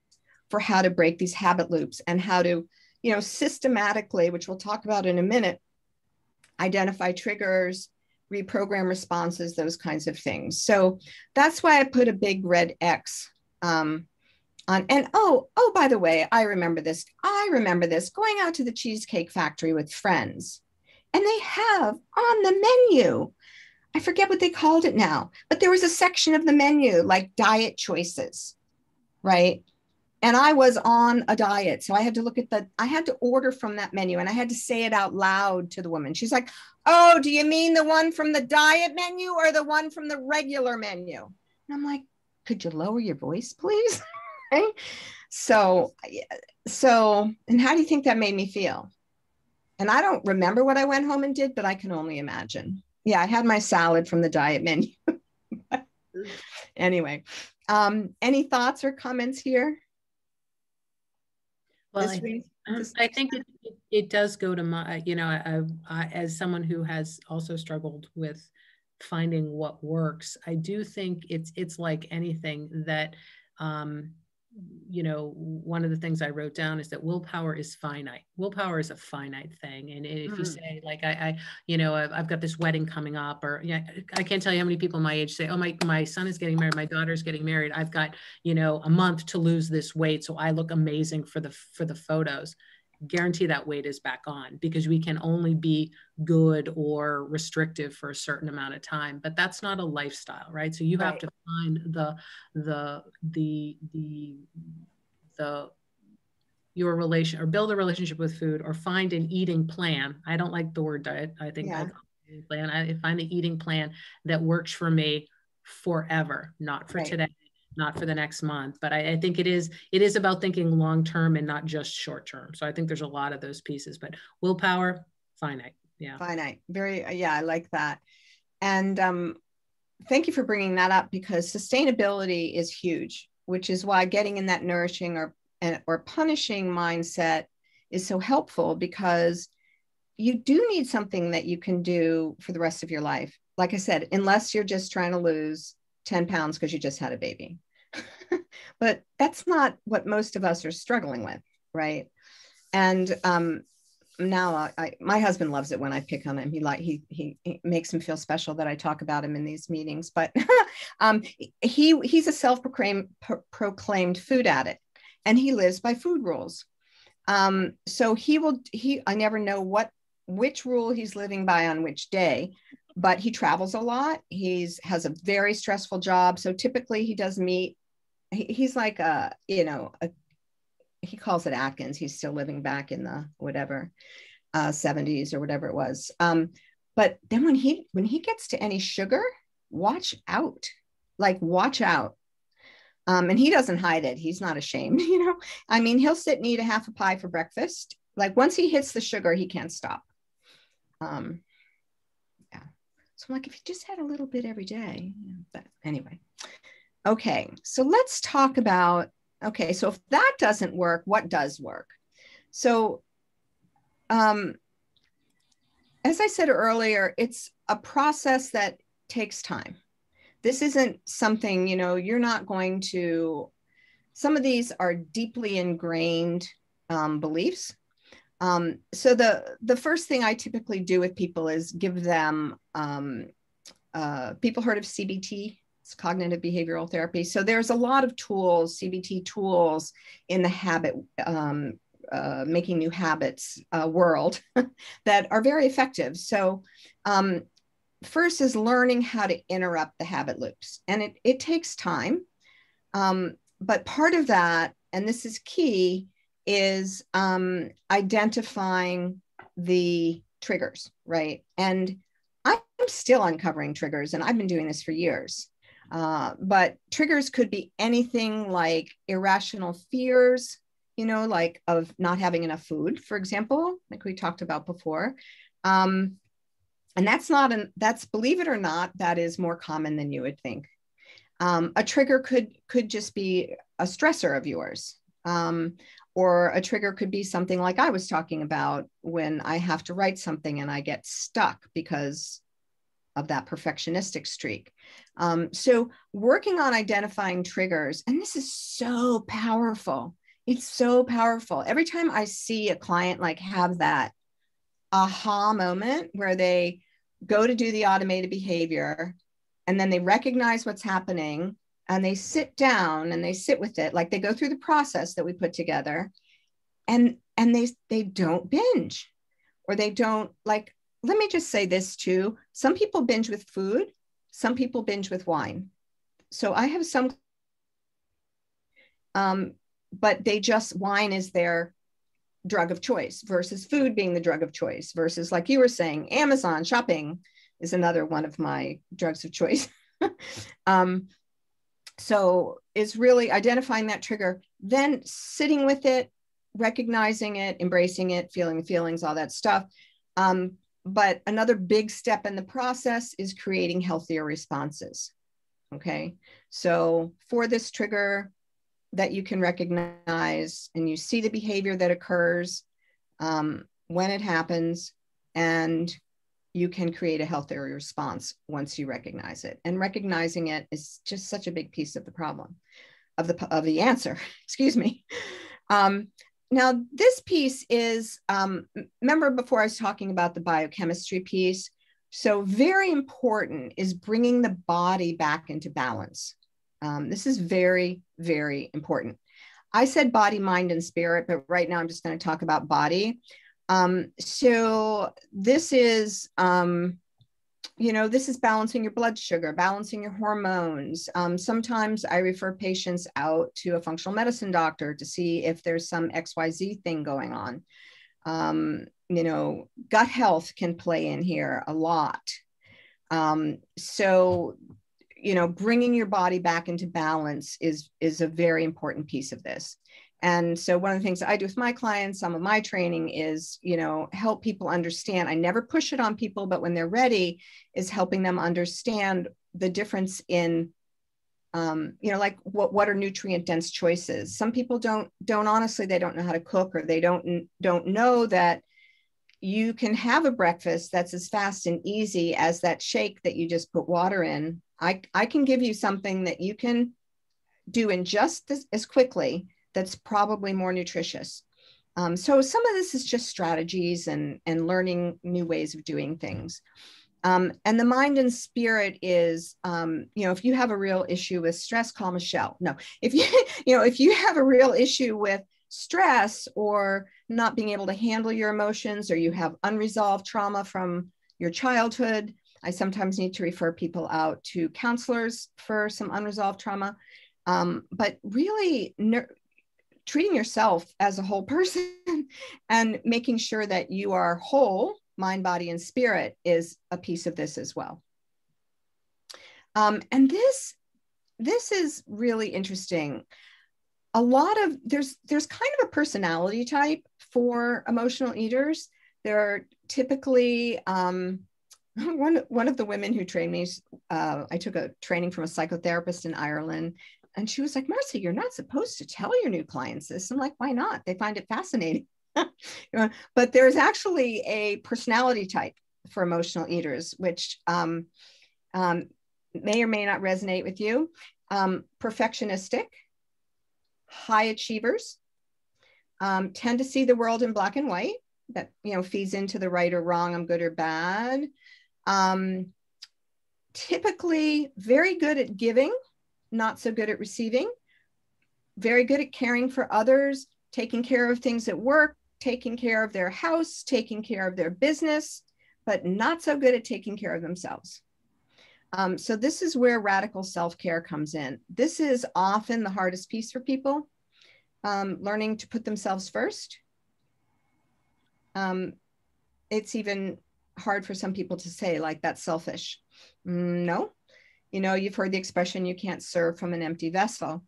for how to break these habit loops and how to, you know, systematically, which we'll talk about in a minute, identify triggers, reprogram responses, those kinds of things. So that's why I put a big red X um, on. And oh, oh, by the way, I remember this. I remember this going out to the Cheesecake Factory with friends, and they have on the menu. I forget what they called it now, but there was a section of the menu like diet choices, right? And I was on a diet. So I had to look at the, I had to order from that menu and I had to say it out loud to the woman. She's like, Oh, do you mean the one from the diet menu or the one from the regular menu? And I'm like, Could you lower your voice, please? <laughs> so, so, and how do you think that made me feel? And I don't remember what I went home and did, but I can only imagine. Yeah, I had my salad from the diet menu. <laughs> anyway, um, any thoughts or comments here? Well, I, um, <laughs> I think it, it, it, does go to my, you know, I, I, as someone who has also struggled with finding what works, I do think it's it's like anything that um, you know, one of the things I wrote down is that willpower is finite. Willpower is a finite thing. And if mm. you say like, I, I you know, I've, I've, got this wedding coming up or yeah, I can't tell you how many people my age say, oh, my, my son is getting married. My daughter's getting married. I've got, you know, a month to lose this weight. So I look amazing for the, for the photos guarantee that weight is back on because we can only be good or restrictive for a certain amount of time but that's not a lifestyle right so you right. have to find the the the the the your relation or build a relationship with food or find an eating plan i don't like the word diet i think yeah. plan i find the eating plan that works for me forever not for right. today not for the next month. But I, I think it is it is about thinking long term and not just short term. So I think there's a lot of those pieces. But willpower, finite. Yeah. Finite. Very. Yeah, I like that. And um, thank you for bringing that up because sustainability is huge, which is why getting in that nourishing or or punishing mindset is so helpful because you do need something that you can do for the rest of your life. Like I said, unless you're just trying to lose 10 pounds because you just had a baby. <laughs> but that's not what most of us are struggling with, right? And um, now I, I, my husband loves it when I pick on him. He like he, he, he makes him feel special that I talk about him in these meetings. But <laughs> um, he he's a self-proclaimed proclaimed food addict, and he lives by food rules. Um, so he will he I never know what which rule he's living by on which day, but he travels a lot. He's has a very stressful job. So typically he does meet he's like a you know a, he calls it Atkins. He's still living back in the whatever uh, 70s or whatever it was. Um, but then when he when he gets to any sugar, watch out, like watch out. Um, and he doesn't hide it. He's not ashamed, <laughs> you know. I mean, he'll sit and eat a half a pie for breakfast. Like once he hits the sugar, he can't stop. Um. So I'm like, if you just had a little bit every day, but anyway. Okay, so let's talk about, okay, so if that doesn't work, what does work? So um, as I said earlier, it's a process that takes time. This isn't something, you know, you're not going to, some of these are deeply ingrained um, beliefs. Um, so the, the first thing I typically do with people is give them, um, uh, people heard of CBT, it's cognitive behavioral therapy. So there's a lot of tools, CBT tools in the habit, um, uh, making new habits uh, world <laughs> that are very effective. So um, first is learning how to interrupt the habit loops. And it, it takes time. Um, but part of that, and this is key, is um, identifying the triggers, right? And I'm still uncovering triggers, and I've been doing this for years. Uh, but triggers could be anything like irrational fears, you know, like of not having enough food, for example, like we talked about before. Um, and that's not an that's believe it or not, that is more common than you would think. Um, a trigger could could just be a stressor of yours. Um, or a trigger could be something like I was talking about when I have to write something and I get stuck because of that perfectionistic streak. Um, so working on identifying triggers, and this is so powerful. It's so powerful. Every time I see a client like have that aha moment where they go to do the automated behavior and then they recognize what's happening and they sit down and they sit with it like they go through the process that we put together and and they they don't binge or they don't like let me just say this too some people binge with food some people binge with wine. So i have some um but they just wine is their drug of choice versus food being the drug of choice versus like you were saying amazon shopping is another one of my drugs of choice. <laughs> Um, so is really identifying that trigger then sitting with it recognizing it embracing it feeling the feelings all that stuff. Um, but another big step in the process is creating healthier responses okay? So for this trigger that you can recognize and you see the behavior that occurs um, when it happens and you can create a healthier response once you recognize it and recognizing it is just such a big piece of the problem of the of the answer <laughs> excuse me um, now this piece is um, remember before i was talking about the biochemistry piece so very important is bringing the body back into balance um, this is very, very important. I said body, mind, and spirit, but right now I'm just going to talk about body. Um, so this is, um, you know, this is balancing your blood sugar, balancing your hormones. Um, sometimes I refer patients out to a functional medicine doctor to see if there's some XYZ thing going on. Um, you know, gut health can play in here a lot. Um, so you know bringing your body back into balance is is a very important piece of this and so one of the things i do with my clients some of my training is you know help people understand. I never push it on people but when they're ready is helping them understand the difference in um, you know like what, what are nutrient dense choices. Some people don't don't honestly they don't know how to cook or they don't don't know that you can have a breakfast that's as fast and easy as that shake that you just put water in. I, I can give you something that you can do in just as, as quickly that's probably more nutritious. Um, so some of this is just strategies and, and learning new ways of doing things. Um, and the mind and spirit is, um, you know, if you have a real issue with stress, call Michelle. No, if you, <laughs> you know, if you have a real issue with stress or not being able to handle your emotions, or you have unresolved trauma from your childhood, I sometimes need to refer people out to counselors for some unresolved trauma. Um, but really, treating yourself as a whole person <laughs> and making sure that you are whole, mind, body, and spirit is a piece of this as well. Um, and this, this is really interesting. A lot of there's there's kind of a personality type for emotional eaters. There are typically um, <laughs> one one of the women who trained me, uh, I took a training from a psychotherapist in Ireland, and she was like, "Marcie, you're not supposed to tell your new clients this." I'm like, "Why not? They find it fascinating." <laughs> but there's actually a personality type for emotional eaters, which um, um, may or may not resonate with you. Um, perfectionistic, high achievers, um, tend to see the world in black and white. That you know feeds into the right or wrong, I'm good or bad um, typically very good at giving, not so good at receiving, very good at caring for others, taking care of things at work, taking care of their house, taking care of their business, but not so good at taking care of themselves. Um, so this is where radical self-care comes in. This is often the hardest piece for people, um, learning to put themselves first. Um, it's even hard for some people to say, like, that's selfish. Mm, no. You know, you've heard the expression, you can't serve from an empty vessel.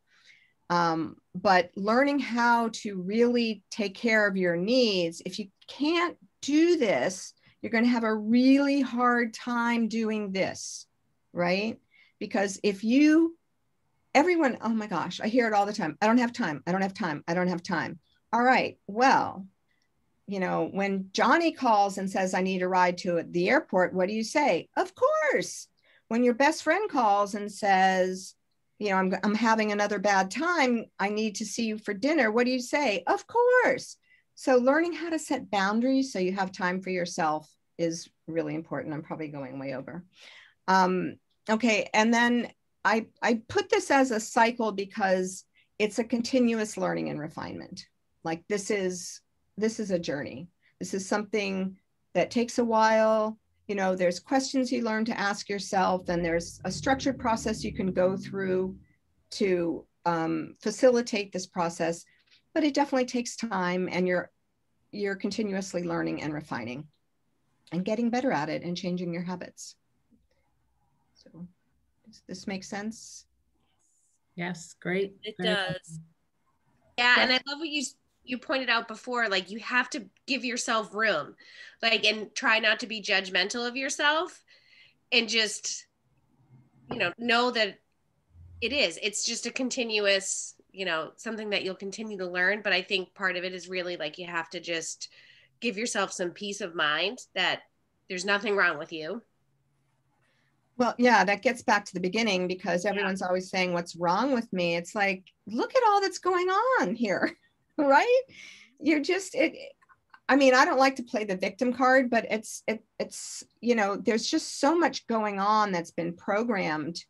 Um, but learning how to really take care of your needs, if you can't do this, you're going to have a really hard time doing this, right? Because if you, everyone, oh my gosh, I hear it all the time. I don't have time. I don't have time. I don't have time. All right. Well, you know, when Johnny calls and says, I need a ride to the airport, what do you say? Of course. When your best friend calls and says, you know, I'm, I'm having another bad time, I need to see you for dinner, what do you say? Of course. So, learning how to set boundaries so you have time for yourself is really important. I'm probably going way over. Um, okay. And then I, I put this as a cycle because it's a continuous learning and refinement. Like this is this is a journey. This is something that takes a while. You know, there's questions you learn to ask yourself, and there's a structured process you can go through to um, facilitate this process. But it definitely takes time, and you're you're continuously learning and refining, and getting better at it, and changing your habits. So, does this make sense? Yes, great. It Very does. Yeah, and I love what you you pointed out before like you have to give yourself room like and try not to be judgmental of yourself and just you know know that it is. It's just a continuous you know something that you'll continue to learn. But i think part of it is really like you have to just give yourself some peace of mind that there's nothing wrong with you. Well, yeah, that gets back to the beginning because everyone's always saying, What's wrong with me? It's like, look at all that's going on here, <laughs> right? You're just, it, I mean, I don't like to play the victim card, but it's, it, it's, you know, there's just so much going on that's been programmed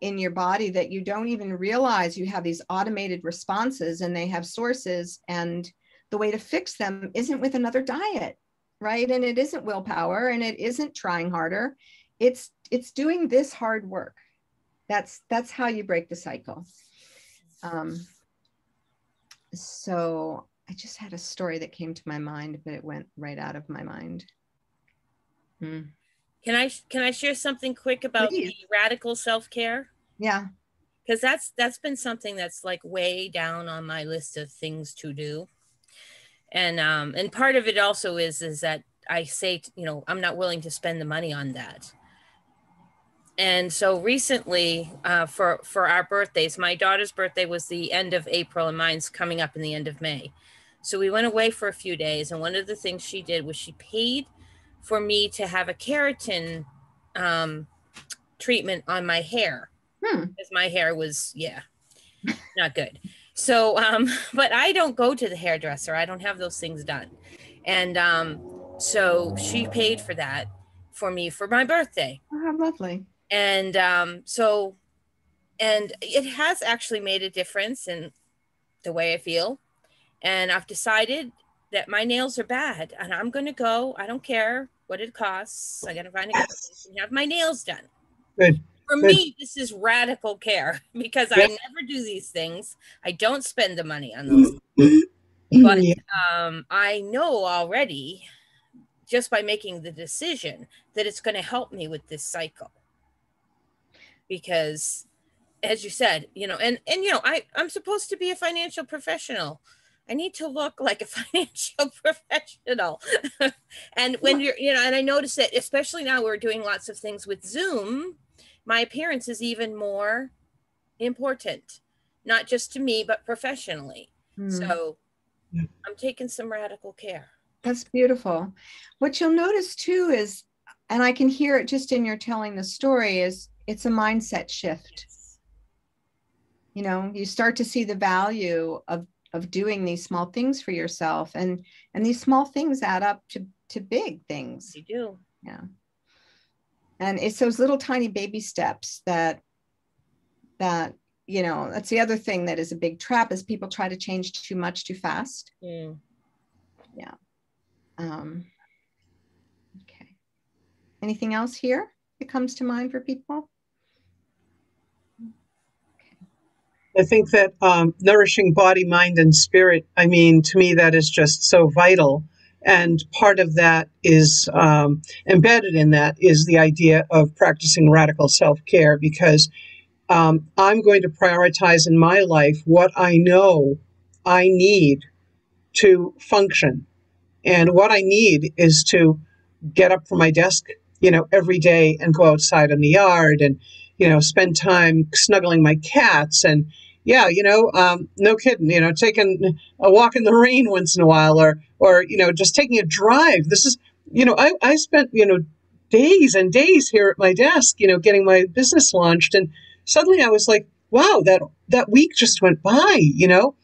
in your body that you don't even realize you have these automated responses and they have sources. And the way to fix them isn't with another diet, right? And it isn't willpower and it isn't trying harder it's it's doing this hard work that's that's how you break the cycle um, so i just had a story that came to my mind but it went right out of my mind Hmm. Can I can I share something quick about radical self care? yeah Because that's that's been something that's like way down on my list of things to do, and um and part of it also is is that I say you know I'm not willing to spend the money on that. And so recently, uh, for for our birthdays, my daughter's birthday was the end of April, and mine's coming up in the end of May. So we went away for a few days, and one of the things she did was she paid for me to have a keratin um, treatment on my hair. Hmm. because my hair was yeah not good. So um <laughs> but i don't go to the hairdresser. I don't have those things done. And um so she paid for that for me for my birthday. Oh, how lovely and um so and it has actually made a difference in the way i feel and i've decided that my nails are bad and i'm going to go i don't care what it costs i got to find a good place and have my nails done Good. for Good. me this is radical care <laughs> because i never do these things i don't spend the money on those but um, I know already, just by making the decision, that it's going to help me with this cycle. Because, as you said, you know, and and you know, I I'm supposed to be a financial professional. I need to look <laughs> like a financial <laughs> professional. and when you're, you know, and I notice that, especially now we're doing lots of things with Zoom, my appearance is even more important, not just to me, but professionally. Hmm. So Yeah. I'm taking some radical care. That's beautiful. What you'll notice too is, and I can hear it just in your telling the story, is it's a mindset shift. You know, you start to see the value of of doing these small things for yourself, and and these small things add up to to big things. You do. Yeah. And it's those little tiny baby steps that that you know. That's the other thing that is a big trap is people try to change too much too fast. Mm. Um, okay. Anything else here that comes to mind for people? I think that um, nourishing body, mind, and spirit, I mean, to me, that is just so vital. And part of that is um, embedded in that is the idea of practicing radical self care because um, I'm going to prioritize in my life what I know I need to function. And what I need is to get up from my desk, you know, every day and go outside in the yard and, you know, spend time snuggling my cats and, yeah, you know, um, no kidding, you know, taking a walk in the rain once in a while or, or, you know, just taking a drive. This is, you know, I, I spent, you know, days and days here at my desk, you know, getting my business launched. And suddenly I was like, wow, that, that week just went by, you know?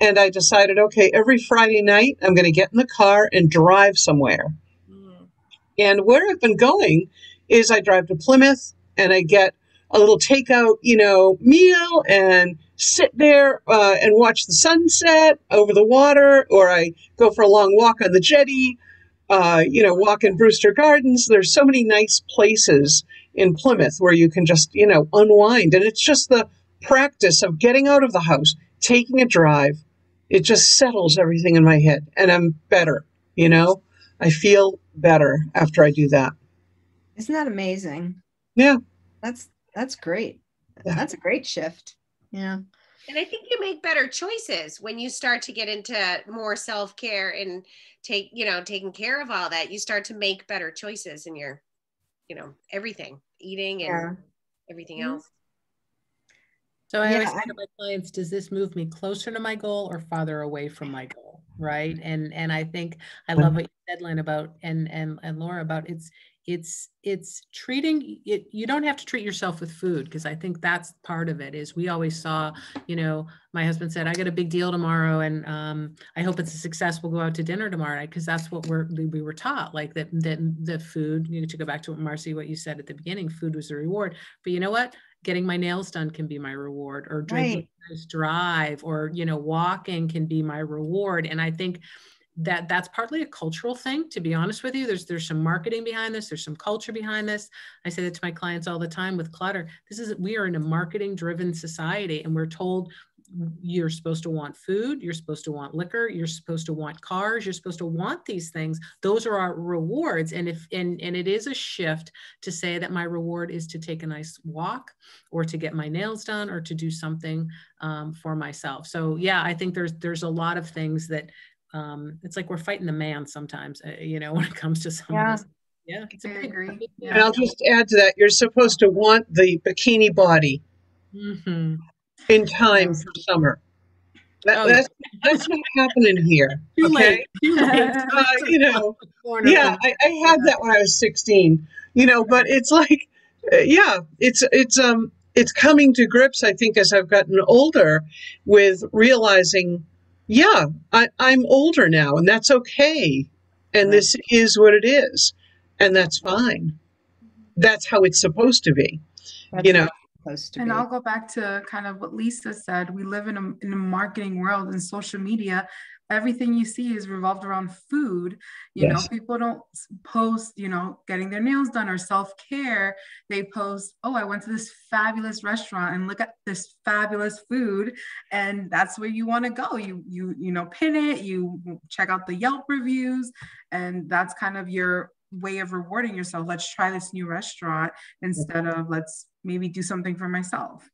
And I decided, okay, every Friday night, I'm going to get in the car and drive somewhere. Mm. And where I've been going is I drive to Plymouth and I get a little takeout, you know, meal and sit there uh, and watch the sunset over the water, or I go for a long walk on the jetty, uh, you know, walk in Brewster Gardens. There's so many nice places in Plymouth where you can just, you know, unwind. And it's just the practice of getting out of the house, taking a drive. It just settles everything in my head and I'm better, you know? I feel better after I do that. Isn't that amazing? Yeah. That's that's great. That's a great shift. Yeah. And I think you make better choices when you start to get into more self care and take, you know, taking care of all that. You start to make better choices in your, you know, everything, eating and yeah. everything mm-hmm. else. So I yeah, always say to my clients, does this move me closer to my goal or farther away from my goal? Right. And and I think I love what you said, Lynn, about and and and Laura about it's it's it's treating it you don't have to treat yourself with food because i think that's part of it is we always saw you know my husband said i got a big deal tomorrow and um, i hope it's a success. We'll go out to dinner tomorrow night. Because that's what we're we were taught like that that the food you know to go back to Marcie what you said at the beginning food was a reward. But you know what? Getting my nails done can be my reward or drinking right. drive or you know walking can be my reward. And i think that that's partly a cultural thing to be honest with you. There's there's some marketing behind this there's some culture behind this. I say that to my clients all the time with clutter. This is we are in a marketing driven society and we're told you're supposed to want food you're supposed to want liquor you're supposed to want cars you're supposed to want these things. Those are our rewards and if and and it is a shift to say that my reward is to take a nice walk or to get my nails done or to do something um, for myself. So yeah i think there's there's a lot of things that um, it's like we're fighting the man sometimes, uh, you know, <laughs> when it comes to some yeah. Yeah, it's a big, agree. Yeah. And I'll just add to that: you're supposed to want the bikini body mm-hmm. in time for summer. That, oh, that's that's not happening here. <laughs> Too okay, late. uh, you know, <laughs> yeah, I, I, had that when I was 16. You know, but it's like, uh, yeah, it's it's um it's coming to grips. I think as I've gotten older, with realizing yeah, I, I'm older now and that's okay. And this is what it is. And that's fine. That's how it's supposed to be. That's you know, and be. I'll go back to kind of what Lisa said. We live in a, in a marketing world and social media everything you see is revolved around food. You yes. know people don't post you know getting their nails done or self-care. They post oh i went to this fabulous restaurant and look at this fabulous food and that's where you want to go. You you you know pin it you check out the yelp reviews and that's kind of your way of rewarding yourself. Let's try this new restaurant instead of let's maybe do something for myself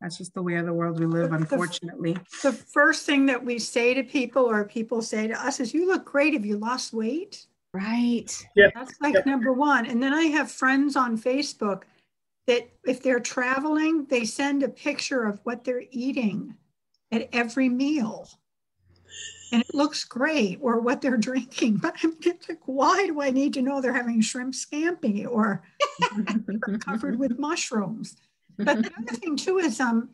that's just the way of the world we live, unfortunately. The, the first thing that we say to people or people say to us is, You look great. Have you lost weight? Right. Yeah. That's like yep. number one. And then I have friends on Facebook that if they're traveling, they send a picture of what they're eating at every meal. And it looks great, or what they're <laughs> drinking. But I'm like, why do I need to know they're having shrimp scampi or <laughs> covered with mushrooms? But the other thing too is um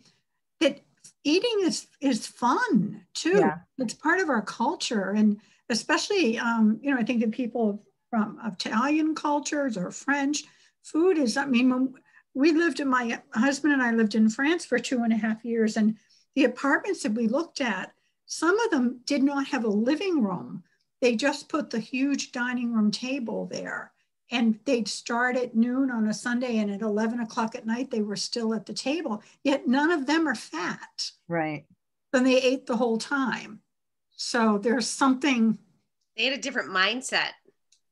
that eating is is fun too. Yeah. It's part of our culture, and especially um, you know I think that people from Italian cultures or French food is. I mean, when we lived in my husband and I lived in France for two and a half years, and the apartments that we looked at, some of them did not have a living room. They just put the huge dining room table there and they'd start at noon on a Sunday and at 11 o'clock at night they were still at the table. Yet none of them are fat. Right. And they ate the whole time. So there's something. They had a different mindset.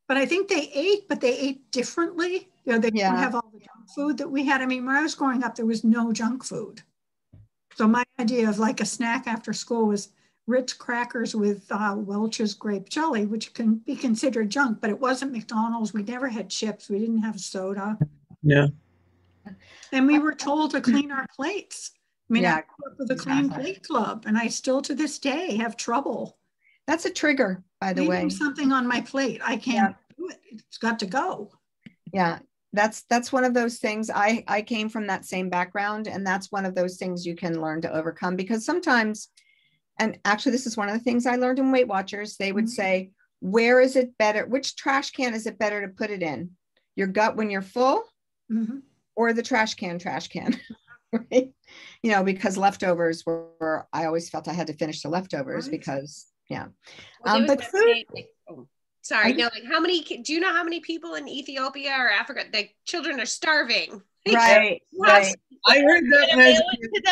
But I think they ate, but they ate differently. You know, they yeah. didn't have all the junk food that we had. I mean, when I was growing up, there was no junk food. So my idea of like a snack after school was Ritz crackers with uh, Welch's grape jelly, which can be considered junk, but it wasn't McDonald's. We never had chips. We didn't have soda. Yeah. And we were told to clean our plates. I mean, Yeah, I grew up with a clean exactly. plate club and I still to this day have trouble. That's a trigger, by the way. Leaving something on my plate, I can't do it. It's got to go. Yeah, that's that's one of those things. I I came from that same background, and that's one of those things you can learn to overcome because sometimes, and actually, this is one of the things I learned in Weight Watchers. They would Mhm. say, "Where is it better? Which trash can is it better to put it in? Your gut when you're full, Mhm. or the trash can trash can?" <laughs> right? You know, because leftovers were, were- I always felt I had to finish the leftovers Right. because yeah. Well, Um, but food- oh, sorry, I no, like how many, do you know how many people in Ethiopia or Africa, the children are starving? <laughs> Right, right. I heard that Gonna I was mail a it kid. to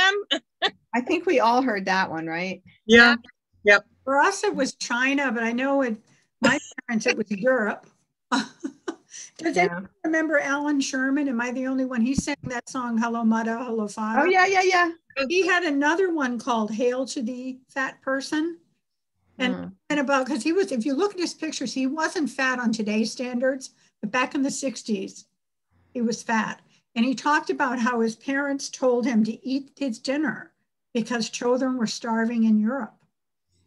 them? <laughs> I think we all heard that one, right? Yeah, Yep. For us, it was China, but I know with my parents, it was Europe. <laughs> Does Yeah. anyone remember Allan Sherman? Am I the only one? He sang that song, Hello Muddah, Hello Fadduh. Oh yeah, yeah, yeah. He had another one called Hail to the Fat Person. And, Mm. and about, because he was, if you look at his pictures, he wasn't fat on today's standards, but back in the 60s, he was fat. And he talked about how his parents told him to eat his dinner because children were starving in Europe.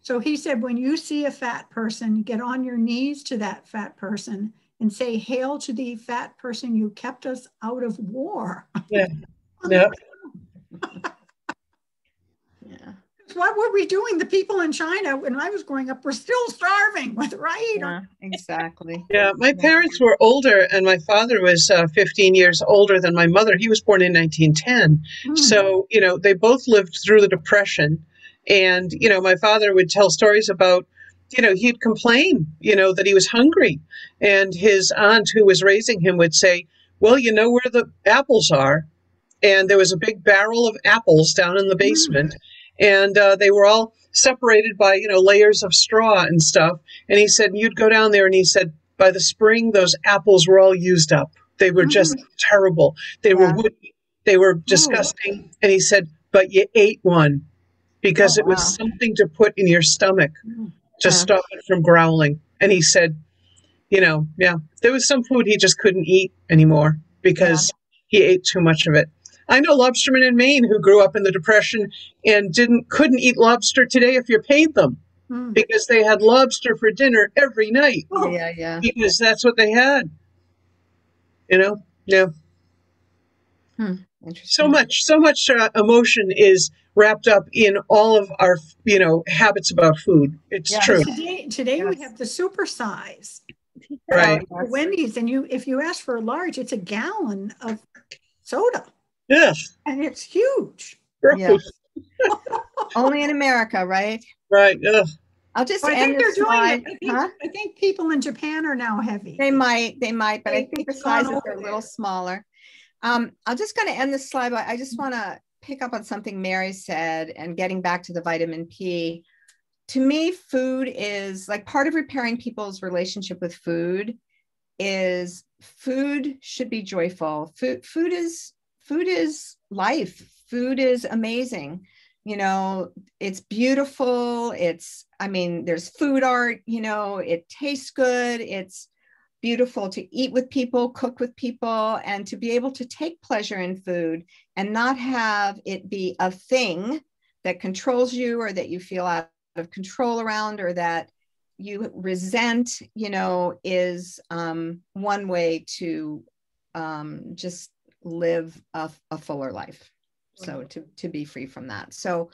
So he said, when you see a fat person, get on your knees to that fat person and say, Hail to the fat person, you kept us out of war. Yeah. <laughs> Yeah. Yeah. What were we doing? The people in China, when I was growing up, were still starving, with <laughs> right? Yeah, exactly. yeah. My parents were older, and my father was uh, 15 years older than my mother. He was born in 1910. Mm. So, you know, they both lived through the Depression. And, you know, my father would tell stories about, you know, he'd complain, you know, that he was hungry. And his aunt, who was raising him, would say, Well, you know where the apples are. And there was a big barrel of apples down in the basement. And uh, they were all separated by, you know, layers of straw and stuff. And he said, You'd go down there, and he said, By the spring, those apples were all used up. They were just terrible. They were woody. They were disgusting. And he said, But you ate one because Oh, it was wow. something to put in your stomach Mm. to Yeah. stop it from growling. And he said, You know, yeah, there was some food he just couldn't eat anymore because he ate too much of it. I know lobstermen in Maine who grew up in the Depression and didn't couldn't eat lobster today if you paid them Mm. because they had lobster for dinner every night Oh, Yeah, yeah. because that's what they had. You know, yeah. Interesting. So much, so much uh, emotion is wrapped up in all of our, you know, habits about food. It's Yeah. true, Today, today we have the super size. right? At yes. Wendy's, and you, if you ask for a large, it's a gallon of soda, Yes, and it's huge. Yeah. <laughs> Only in America, right? right. Ugh. I'll just But I end think they're this doing slide. it. I think, Huh? I think people in Japan are now heavy. They might, they might, but I They- think the it's sizes are a little smaller. Um, I'm just going to end this slide, but I just want to pick up on something Mary said and getting back to the vitamin P. To me, food is like part of repairing people's relationship with food is food should be joyful. Food, food is food is life. Food is amazing. You know, it's beautiful. It's, I mean, there's food art, you know, it tastes good. It's beautiful to eat with people, cook with people, and to be able to take pleasure in food and not have it be a thing that controls you or that you feel out of control around or that you resent, you know, is um, one way to um, just live a, a fuller life. So to, to be free from that. So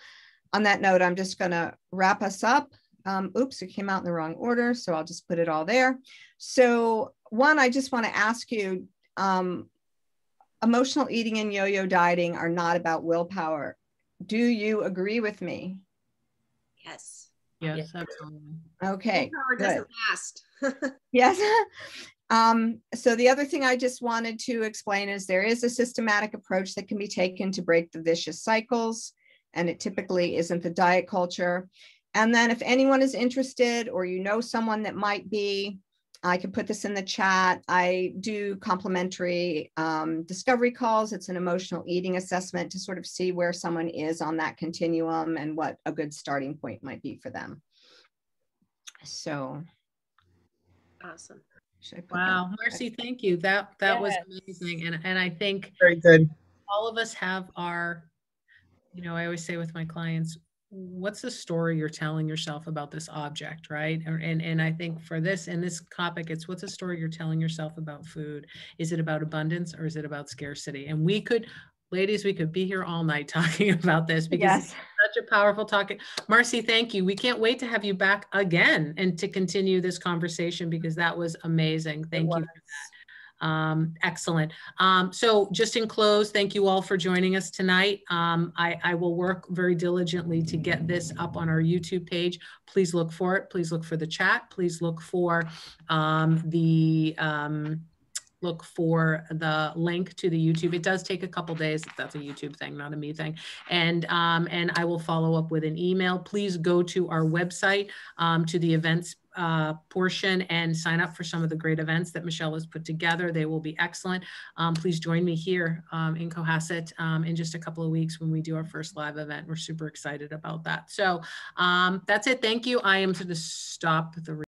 on that note, I'm just going to wrap us up. Um, oops, it came out in the wrong order. So I'll just put it all there. So one, I just want to ask you, um, emotional eating and yo-yo dieting are not about willpower. Do you agree with me? Yes. Yes, absolutely. Okay. Willpower doesn't last. <laughs> Yes. <laughs> um, so the other thing I just wanted to explain is there is a systematic approach that can be taken to break the vicious cycles, and it typically isn't the diet culture. And then if anyone is interested or you know someone that might be, I can put this in the chat. I do complimentary um, discovery calls. It's an emotional eating assessment to sort of see where someone is on that continuum and what a good starting point might be for them. So awesome. Should I put that- Wow, Marcie, thank you. That, that was amazing. And, and I think Very good. all of us have our you know, I always say with my clients, what's the story you're telling yourself about this object, right? Or- And and I think for this and this topic, it's what's the story you're telling yourself about food? Is it about abundance or is it about scarcity? And we could, ladies, we could be here all night <laughs> talking about this because it's such a powerful talk. Marcie, thank you. We can't wait to have you back again and to continue this conversation because that was amazing. Thank you. for that. Um, excellent. Um, so just in close, thank you all for joining us tonight. Um, I, I will work very diligently to get this up on our YouTube page. Please look for it. Please look for the chat. Please look for um, the um, look for the link to the YouTube. It does take a couple days. That's a YouTube thing, not a me thing. And um, and I will follow up with an email. Please go to our website um, to the events uh, portion and sign up for some of the great events that Michelle has put together. They will be excellent. Um, please join me here um, in Cohasset um, in just a couple of weeks when we do our first live event. We're super excited about that. So um, that's it. Thank you. I am going to stop the